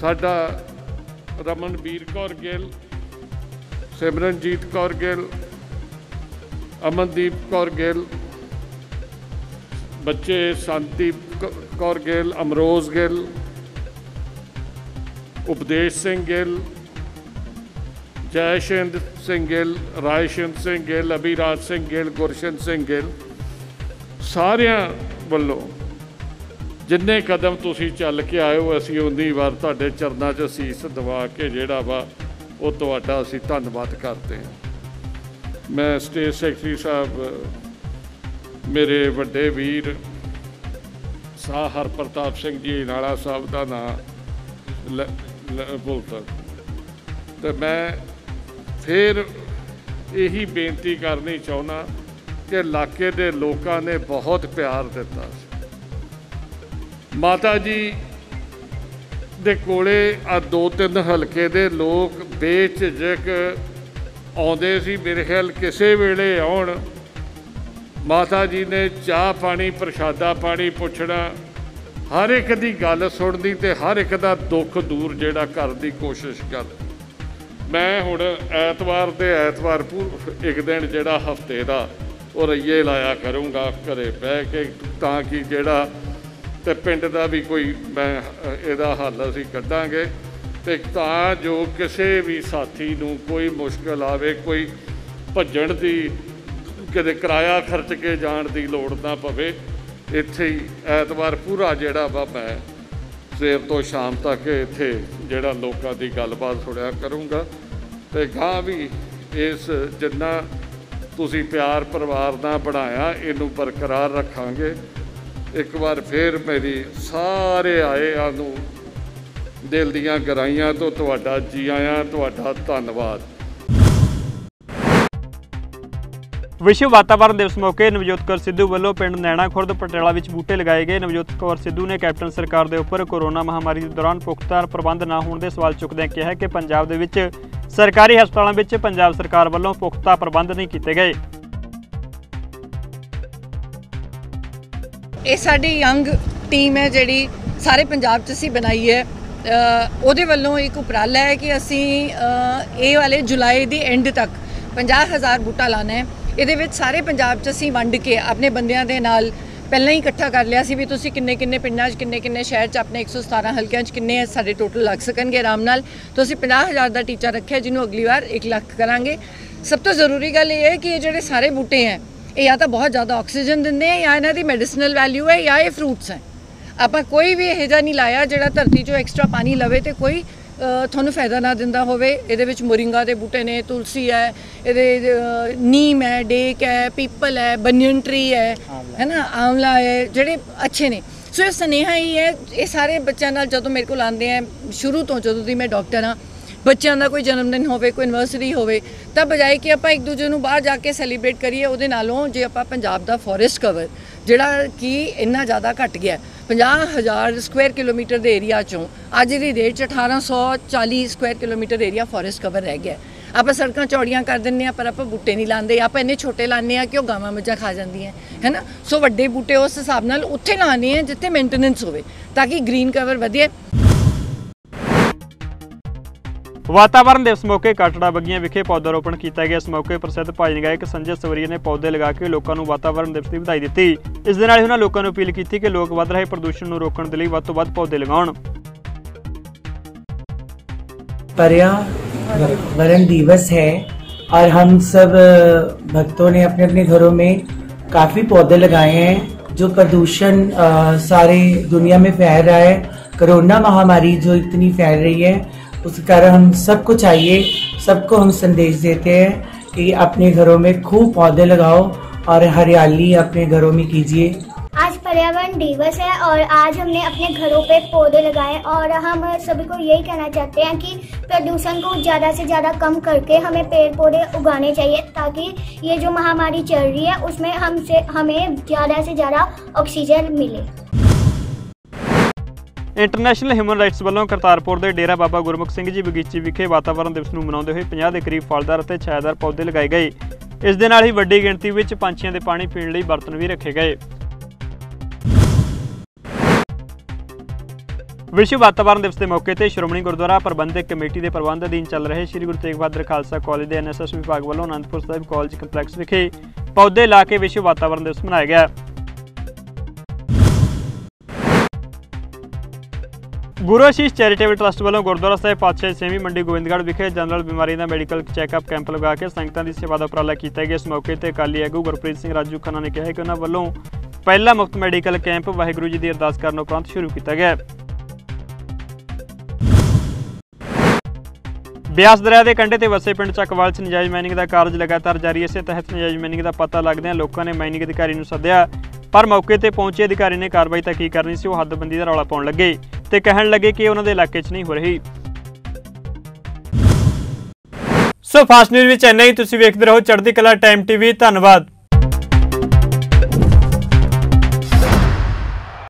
Speaker 6: ਸਾਡਾ ਰਮਨਵੀਰ ਕੌਰ ਗਿੱਲ ਸਿਮਰਨਜੀਤ ਕੌਰ ਗਿੱਲ ਅਮਨਦੀਪ ਕੌਰ ਗਿੱਲ ਬੱਚੇ ਸੰਦੀਪ ਕ- ਕੌਰ ਗਿੱਲ ਅਮਰੋਜ਼ ਗਿੱਲ ਉਪਦੇਸ਼ ਸਿੰਘ ਗਿੱਲ ਜੈਸ਼ਿੰਦ ਸਿੰਘ ਗਿੱਲ ਰਾਇਸ਼ਿੰਦ ਸਿੰਘ ਗਿੱਲ ਅਭਿਰਾਜ ਸਿੰਘ ਗਿੱਲ ਗੁਰਸ਼ਨ ਸਿੰਘ ਗਿੱਲ ਸਾਰਿਆਂ ਵੱਲੋਂ ਜਿੰਨੇ ਕਦਮ ਤੁਸੀਂ ਚੱਲ ਕੇ ਆਏ ਹੋ, ਅਸੀਂ ਉਨੀ ਵਾਰ ਤੁਹਾਡੇ ਚਰਨਾਂ 'ਚ ਅਸੀਸ ਦਵਾ ਕੇ ਜਿਹੜਾ ਵਾ, ਉਹ ਤੁਹਾਡਾ ਅਸੀਂ ਧੰਨਵਾਦ ਕਰਦੇ ਹਾਂ। ਮੈਂ ਸਟੇਟ ਸੈਕਟਰੀ ਸਾਹਿਬ, ਮੇਰੇ ਵੱਡੇ ਵੀਰ ਸਾਹ ਹਰਪ੍ਰਤਾਪ ਸਿੰਘ ਜੀ ਨਾਲਾ ਸਾਹਿਬ ਦਾ ਨਾਂ ਬੋਲਤਾ ਤੇ ਮੈਂ ਫਿਰ ਇਹੀ ਬੇਨਤੀ ਕਰਨੀ ਚਾਹੁੰਦਾ ਕਿ ਇਲਾਕੇ ਦੇ ਲੋਕਾਂ ਨੇ ਬਹੁਤ ਪਿਆਰ ਦਿੱਤਾ ਸੀ। ਮਾਤਾ ਜੀ ਦੇ ਕੋਲੇ ਆ ਦੋ ਤਿੰਨ ਹਲਕੇ ਦੇ ਲੋਕ ਬੇਝਿਜਕ ਆਉਂਦੇ ਸੀ। ਮੇਰੇ ਖਿਆਲ ਕਿਸੇ ਵੇਲੇ ਆਉਣ। ਮਾਤਾ ਜੀ ਨੇ ਚਾਹ ਪਾਣੀ, ਪ੍ਰਸ਼ਾਦਾ ਪਾਣੀ ਪੁੱਛਣਾ। ਹਰ ਇੱਕ ਦੀ ਗੱਲ ਸੁਣਦੀ ਤੇ ਹਰ ਇੱਕ ਦਾ ਦੁੱਖ ਦੂਰ ਜਿਹੜਾ ਕਰਨ ਦੀ ਕੋਸ਼ਿਸ਼ ਕਰ ਮੈਂ ਹੁਣ ਐਤਵਾਰ ਦੇ ਐਤਵਾਰ ਪੂਰ ਇੱਕ ਦਿਨ ਜਿਹੜਾ ਹਫ਼ਤੇ ਦਾ ਉਹ ਰਈਏ ਲਾਇਆ ਕਰੂੰਗਾ, ਘਰੇ ਬਹਿ ਕੇ ਤਾਂ ਕਿ ਜਿਹੜਾ ਤੇ ਪਿੰਡ ਦਾ ਵੀ ਕੋਈ, ਮੈਂ, ਇਹਦਾ ਹੱਲ ਅਸੀਂ ਕੱਢਾਂਗੇ। ਤੇ ਤਾਂ ਜੋ ਕਿਸੇ ਵੀ ਸਾਥੀ ਨੂੰ ਕੋਈ ਮੁਸ਼ਕਲ ਆਵੇ, ਕੋਈ ਭੱਜਣ ਦੀ, ਕਿਤੇ ਕਿਰਾਇਆ ਖਰਚ ਕੇ ਜਾਣ ਦੀ ਲੋੜ ਨਾ ਪਵੇ, ਇੱਥੇ ਹੀ ਐਤਵਾਰ ਪੂਰਾ ਜਿਹੜਾ ਵਾ ਮੈਂ ਸਵੇਰ ਤੋਂ ਸ਼ਾਮ ਤੱਕ ਇੱਥੇ ਜਿਹੜਾ ਲੋਕਾਂ ਦੀ ਗੱਲਬਾਤ ਸੁਣਿਆ ਕਰੂੰਗਾ। ਤੇ ਗਾਂ ਵੀ ਇਸ ਜਿੰਨਾ ਤੁਸੀਂ ਪਿਆਰ ਪਰਿਵਾਰ ਦਾ ਬਣਾਇਆ, ਇਹਨੂੰ ਬਰਕਰਾਰ ਰੱਖਾਂਗੇ। ਇੱਕ ਵਾਰ ਫੇਰ ਮੇਰੀ ਸਾਰੇ ਆਏ ਨੂੰ ਦਿਲ ਦੀਆਂ ਗਰਾਈਆਂ ਤੋਂ ਤੁਹਾਡਾ ਜੀ ਆਇਆਂ, ਤੁਹਾਡਾ ਧੰਨਵਾਦ।
Speaker 1: ਵਿਸ਼ਵ ਵਾਤਾਵਰਣ ਦਿਵਸ ਮੌਕੇ ਨਵਜੋਤ ਕੌਰ ਸਿੱਧੂ ਵੱਲੋਂ ਪਿੰਡ ਨੈਣਾ ਖੁਰਦ ਪਟਿਆਲਾ ਵਿੱਚ ਬੂਟੇ ਲਗਾਏ ਗਏ। ਨਵਜੋਤ ਕੌਰ ਸਿੱਧੂ ਨੇ ਕੈਪਟਨ ਸਰਕਾਰ ਦੇ ਉੱਪਰ ਕੋਰੋਨਾ ਮਹਾਮਾਰੀ ਦੇ ਦੌਰਾਨ ਪੁਖਤਾ ਪ੍ਰਬੰਧ ਨਾ ਹੋਣ ਦੇ ਸਵਾਲ ਚੁੱਕਦਿਆਂ ਕਿਹਾ ਕਿ ਪੰਜਾਬ ਦੇ ਵਿੱਚ ਸਰਕਾਰੀ ਹਸਪਤਾਲਾਂ ਵਿੱਚ ਪੰਜਾਬ ਸਰਕਾਰ ਵੱਲੋਂ ਪੁਖਤਾ ਪ੍ਰਬੰਧ ਨਹੀਂ ਕੀਤੇ ਗਏ।
Speaker 7: ਇਹ ਸਾਡੀ ਯੰਗ ਟੀਮ ਹੈ ਜਿਹੜੀ ਸਾਰੇ ਪੰਜਾਬ 'ਚ ਅਸੀਂ ਬਣਾਈ ਹੈ। ਉਹਦੇ ਵੱਲੋਂ ਇੱਕ ਉਪਰਾਲਾ ਹੈ ਕਿ ਅਸੀਂ ਇਹ ਵਾਲੇ ਜੁਲਾਈ ਦੀ ਐਂਡ ਤੱਕ 50000 ਬੂਟਾ ਲਾਣਾ ਹੈ। ਇਹਦੇ ਵਿੱਚ ਸਾਰੇ ਪੰਜਾਬ 'ਚ ਅਸੀਂ ਵੰਡ ਕੇ ਆਪਣੇ ਬੰਦਿਆਂ ਦੇ ਨਾਲ ਪਹਿਲਾਂ ਹੀ ਇਕੱਠਾ ਕਰ ਲਿਆ ਸੀ ਵੀ ਤੁਸੀਂ ਕਿੰਨੇ ਕਿੰਨੇ ਪਿੰਡਾਂ 'ਚ, ਕਿੰਨੇ ਕਿੰਨੇ ਸ਼ਹਿਰ 'ਚ ਆਪਣੇ 117 ਹਲਕਿਆਂ 'ਚ ਕਿੰਨੇ ਸਾਡੇ ਟੋਟਲ ਲੱਗ ਸਕਣਗੇ ਆਰਾਮ ਨਾਲ। ਤੋਂ ਅਸੀਂ 50000 ਦਾ ਟੀਚਾ ਰੱਖਿਆ, ਜਿਹਨੂੰ ਅਗਲੀ ਵਾਰ 1 ਲੱਖ ਕਰਾਂਗੇ। ਸਭ ਤੋਂ ਜ਼ਰੂਰੀ ਗੱਲ ਇਹ ਹੈ ਕਿ ਇਹ ਜਿਹੜੇ ਸਾਰੇ ਬੂਟੇ ਹੈ ਇਹ ਜਾਂ ਤਾਂ ਬਹੁਤ ਜ਼ਿਆਦਾ ਆਕਸੀਜਨ ਦਿੰਦੇ ਆ ਜਾਂ ਇਹਨਾਂ ਦੀ ਮੈਡੀਸਿਨਲ ਵੈਲਿਊ ਹੈ ਜਾਂ ਇਹ ਫਰੂਟਸ ਹੈ। ਆਪਾਂ ਕੋਈ ਵੀ ਇਹੋ ਜਿਹਾ ਨਹੀਂ ਲਾਇਆ ਜਿਹੜਾ ਧਰਤੀ 'ਚੋਂ ਐਕਸਟਰਾ ਪਾਣੀ ਲਵੇ ਤੇ ਕੋਈ ਤੁਹਾਨੂੰ ਫਾਇਦਾ ਨਾ ਦਿੰਦਾ ਹੋਵੇ। ਇਹਦੇ ਵਿੱਚ ਮੋਰਿੰਗਾ ਦੇ ਬੂਟੇ ਨੇ ਤੁਲਸੀ ਹੈ ਇਹਦੇ ਨੀਮ ਹੈ ਡੇਕ ਹੈ ਪੀਪਲ ਹੈ ਬਨੀਅਨ ਟਰੀ ਹੈ ਹੈਨਾ ਆਂਵਲਾ ਹੈ ਜਿਹੜੇ ਅੱਛੇ ਨੇ। ਸੋ ਇਹ ਸੁਨੇਹਾ ਹੀ ਹੈ ਇਹ ਸਾਰੇ ਬੱਚਿਆਂ ਨਾਲ ਜਦੋਂ ਮੇਰੇ ਕੋਲ ਆਉਂਦੇ ਆ ਸ਼ੁਰੂ ਤੋਂ ਜਦੋਂ ਦੀ ਮੈਂ ਡਾਕਟਰ ਹਾਂ ਬੱਚਿਆਂ ਦਾ ਕੋਈ ਜਨਮ ਦਿਨ ਹੋਵੇ, ਕੋਈ ਐਨਵਰਸਰੀ ਹੋਵੇ, ਤਾਂ ਬਜਾਏ ਕਿ ਆਪਾਂ ਇੱਕ ਦੂਜੇ ਨੂੰ ਬਾਹਰ ਜਾ ਕੇ ਸੈਲੀਬ੍ਰੇਟ ਕਰੀਏ, ਉਹਦੇ ਨਾਲੋਂ ਜੇ ਆਪਾਂ ਪੰਜਾਬ ਦਾ ਫੋਰੈਸਟ ਕਵਰ ਜਿਹੜਾ ਕਿ ਇੰਨਾ ਜ਼ਿਆਦਾ ਘਟ ਗਿਆ 50000 ਸਕੁਆਇਰ ਕਿਲੋਮੀਟਰ ਦੇ ਏਰੀਆ ਚੋਂ, ਅੱਜ ਦੀ ਡੇਟ 'ਚ 1840 square kilometre area forest cover ਰਹਿ ਗਿਆ। ਆਪਾਂ ਸੜਕਾਂ ਚੌੜੀਆਂ ਕਰ ਦਿੰਨੇ ਆ ਪਰ ਆਪਾਂ ਬੂਟੇ ਨਹੀਂ ਲਾਉਂਦੇ, ਆਪਾਂ ਇੰਨੇ ਛੋਟੇ ਲਾਉਂਦੇ ਆ ਕਿ ਉਹ ਗਾਵਾਂ ਮੱਝਾਂ ਖਾ ਜਾਂਦੀਆਂ, ਹੈਨਾ? ਸੋ ਵੱਡੇ ਬੂਟੇ ਉਸ ਹਿਸਾਬ ਨਾਲ ਉੱਥੇ ਲਾਣੇ ਆ ਜਿੱਥੇ ਮੇਨਟੇਨੈਂਸ ਹੋਵੇ, ਤਾਂ ਕਿ ਗ੍ਰੀਨ ਕਵਰ ਵਧੇ
Speaker 1: ਵਾਤਾਵਰਣ ਦਿਵਸ ਮੌਕੇ ਕਾਟੜਾ ਬੱਗੀਆਂ ਵਿਖੇ ਪੌਦਾ ਰੋਪਣ ਕੀਤਾ ਗਿਆ ਇਸ ਮੌਕੇ ਪ੍ਰਸਿੱਧ ਭਜਨ ਗਾਇਕ ਸੰਜੇ ਸਵਰੀਆ ਨੇ ਪੌਦੇ ਲਗਾ ਕੇ ਲੋਕਾਂ ਨੂੰ ਵਾਤਾਵਰਣ ਦਿਵਸ ਦੀ ਵਧਾਈ ਦਿੱਤੀ ਇਸ ਦੇ ਨਾਲ ਹੀ ਉਹਨਾਂ ਲੋਕਾਂ ਨੂੰ ਅਪੀਲ ਕੀਤੀ ਕਿ ਲੋਕ ਵੱਧ ਰਹੇ ਪ੍ਰਦੂਸ਼ਣ ਨੂੰ ਰੋਕਣ ਦੇ ਲਈ ਵੱਧ ਤੋਂ ਵੱਧ ਪੌਦੇ ਲਗਾਉਣ
Speaker 8: पर्यावरण दिवस है और हम सब अ, भक्तों ने अपने अपने घरों में काफी पौधे लगाए हैं जो प्रदूषण अ, सारे दुनिया में फैल रहा है कोरोना महामारी जो इतनी फैल रही है उस कारण हम सबको चाहिए, सबको हम संदेश देते हैं कि अपने घरों में खूब पौधे लगाओ और हरियाली अपने घरों में कीजिए।
Speaker 9: आज पर्यावरण दिवस है और आज हमने अपने घरों पे पौधे लगाए और हम सभी को यही कहना चाहते हैं कि प्रदूषण को ज़्यादा से ज़्यादा कम करके हमें पेड़ पौधे उगाने चाहिए ताकि ये जो महामारी चल रही है, उसमें हमसे, हमें ज़्यादा से ज़्यादा ऑक्सीजन मिले।
Speaker 1: ਇੰਟਰਨੈਸ਼ਨਲ ਹਿਊਮਨ ਰਾਈਟਸ ਵੱਲੋਂ ਕਰਤਾਰਪੁਰ ਦੇ ਡੇਰਾ ਬਾਬਾ ਗੁਰਮੁਖ ਸਿੰਘ ਜੀ ਬਗੀਚੀ ਵਿਖੇ ਵਾਤਾਵਰਣ ਦਿਵਸ ਨੂੰ ਮਨਾਉਂਦੇ ਹੋਏ 50 ਦੇ ਕਰੀਬ ਫਲਦਾਰ ਅਤੇ ਛਾਇਦਾਰ ਪੌਦੇ ਲਗਾਏ ਗਏ। ਇਸ ਦੇ ਨਾਲ ਹੀ ਵੱਡੀ ਗਿਣਤੀ ਵਿੱਚ ਪੰਛੀਆਂ ਦੇ ਪਾਣੀ ਪੀਣ ਲਈ ਬਰਤਨ ਵੀ ਰੱਖੇ ਗਏ। ਵਿਸ਼ਵ ਵਾਤਾਵਰਣ ਦਿਵਸ ਦੇ ਮੌਕੇ ਤੇ ਸ਼੍ਰੋਮਣੀ ਗੁਰਦੁਆਰਾ ਪ੍ਰਬੰਧਕ ਕਮੇਟੀ ਦੇ ਪ੍ਰਬੰਧ ਅਧੀਨ ਚੱਲ ਰਹੇ ਸ੍ਰੀ ਗੁਰੂ ਤੇਗ ਬਹਾਦਰ ਖਾਲਸਾ ਕਾਲਜ ਦੇ ਐਨਐਸਐਸ ਵਿਭਾਗ ਵੱਲੋਂ ਅਨੰਦਪੁਰ ਸਾਹਿਬ ਕਾਲਜ ਕੰਪਲੈਕਸ ਵਿਖੇ ਪੌਦੇ ਲਾ ਕੇ ਵਿਸ਼ਵ ਵਾਤਾਵਰਣ ਦਿਵਸ ਮਨਾਇਆ ਗਿਆ। ਗੁਰੂ ਚੈਰੀਟੇਬਲ ਟਰਸਟ ਵੱਲੋਂ ਗੁਰਦੁਆਰਾ ਸਾਹਿਬ ਪਾਤਸ਼ਾਹੀ ਸੇਵੀ ਮੰਡੀ ਗੋਬਿੰਦਗੜ੍ਹ ਵਿਖੇ ਜਨਰਲ ਬਿਮਾਰੀ ਦਾ ਮੈਡੀਕਲ ਚੈੱਕਅਪ ਕੈਂਪ ਲਗਾ ਕੇ ਸੰਗਤਾਂ ਦੀ ਸੇਵਾ ਦਾ ਉਪਰਾਲਾ ਕੀਤਾ ਗਿਆ। ਇਸ ਮੌਕੇ ਤੇ ਅਕਾਲੀ ਆਗੂ ਗੁਰਪ੍ਰੀਤ ਸਿੰਘ ਰਾਜੂ ਖੰਨਾ ਨੇ ਕਿਹਾ ਕਿ ਉਹਨਾਂ ਵੱਲੋਂ ਪਹਿਲਾ ਮੁਫਤ ਮੈਡੀਕਲ ਕੈਂਪ ਵਾਹਿਗੁਰੂ ਜੀ ਦੀ ਅਰਦਾਸ ਕਰਨ ਉਪਰੰਤ ਸ਼ੁਰੂ ਕੀਤਾ ਗਿਆ ਬਿਆਸ ਦਰਿਆ ਦੇ ਕੰਢੇ ਤੇ ਵਸੇ ਪਿੰਡ ਚੱਕਵਾਲ 'ਚ ਨਜਾਇਜ਼ ਮਾਈਨਿੰਗ ਦਾ ਕਾਰਜ ਲਗਾਤਾਰ ਜਾਰੀ ਹੈ। ਇਸੇ ਤਹਿਤ ਨਜਾਇਜ਼ ਮਾਈਨਿੰਗ ਦਾ ਪਤਾ ਲੱਗਦਿਆਂ ਲੋਕਾਂ ਨੇ ਮਾਈਨਿੰਗ ਅਧਿਕਾਰੀ ਨੂੰ ਸੱਦਿਆ ਪਰ ਮੌਕੇ ਤੇ ਪਹੁੰਚੇ ਅਧਿਕਾਰੀ ਨੇ ਕਾਰਵਾਈ ਤਾਂ ਕੀ ਕਰਨੀ ਸੀ, ਉਹ ਹੱਦਬੰਦੀ ਦਾ ਰੌਲਾ ਪਾਉਣ ਲੱਗੇ ਤੇ ਕਹਿਣ ਲੱਗੇ ਕਿ ਉਹਨਾਂ ਦੇ ਇਲਾਕੇ 'ਚ ਨਹੀਂ ਹੋ ਰਹੀ। ਸੋ ਫਾਸਟ ਨਿਊਜ਼ ਵਿੱਚ ਇੰਨਾ ਹੀ, ਤੁਸੀਂ ਵੇਖਦੇ ਰਹੋ ਚੜ੍ਹਦੀ ਕਲਾ ਟਾਈਮ ਟੀਵੀ, ਧੰਨਵਾਦ।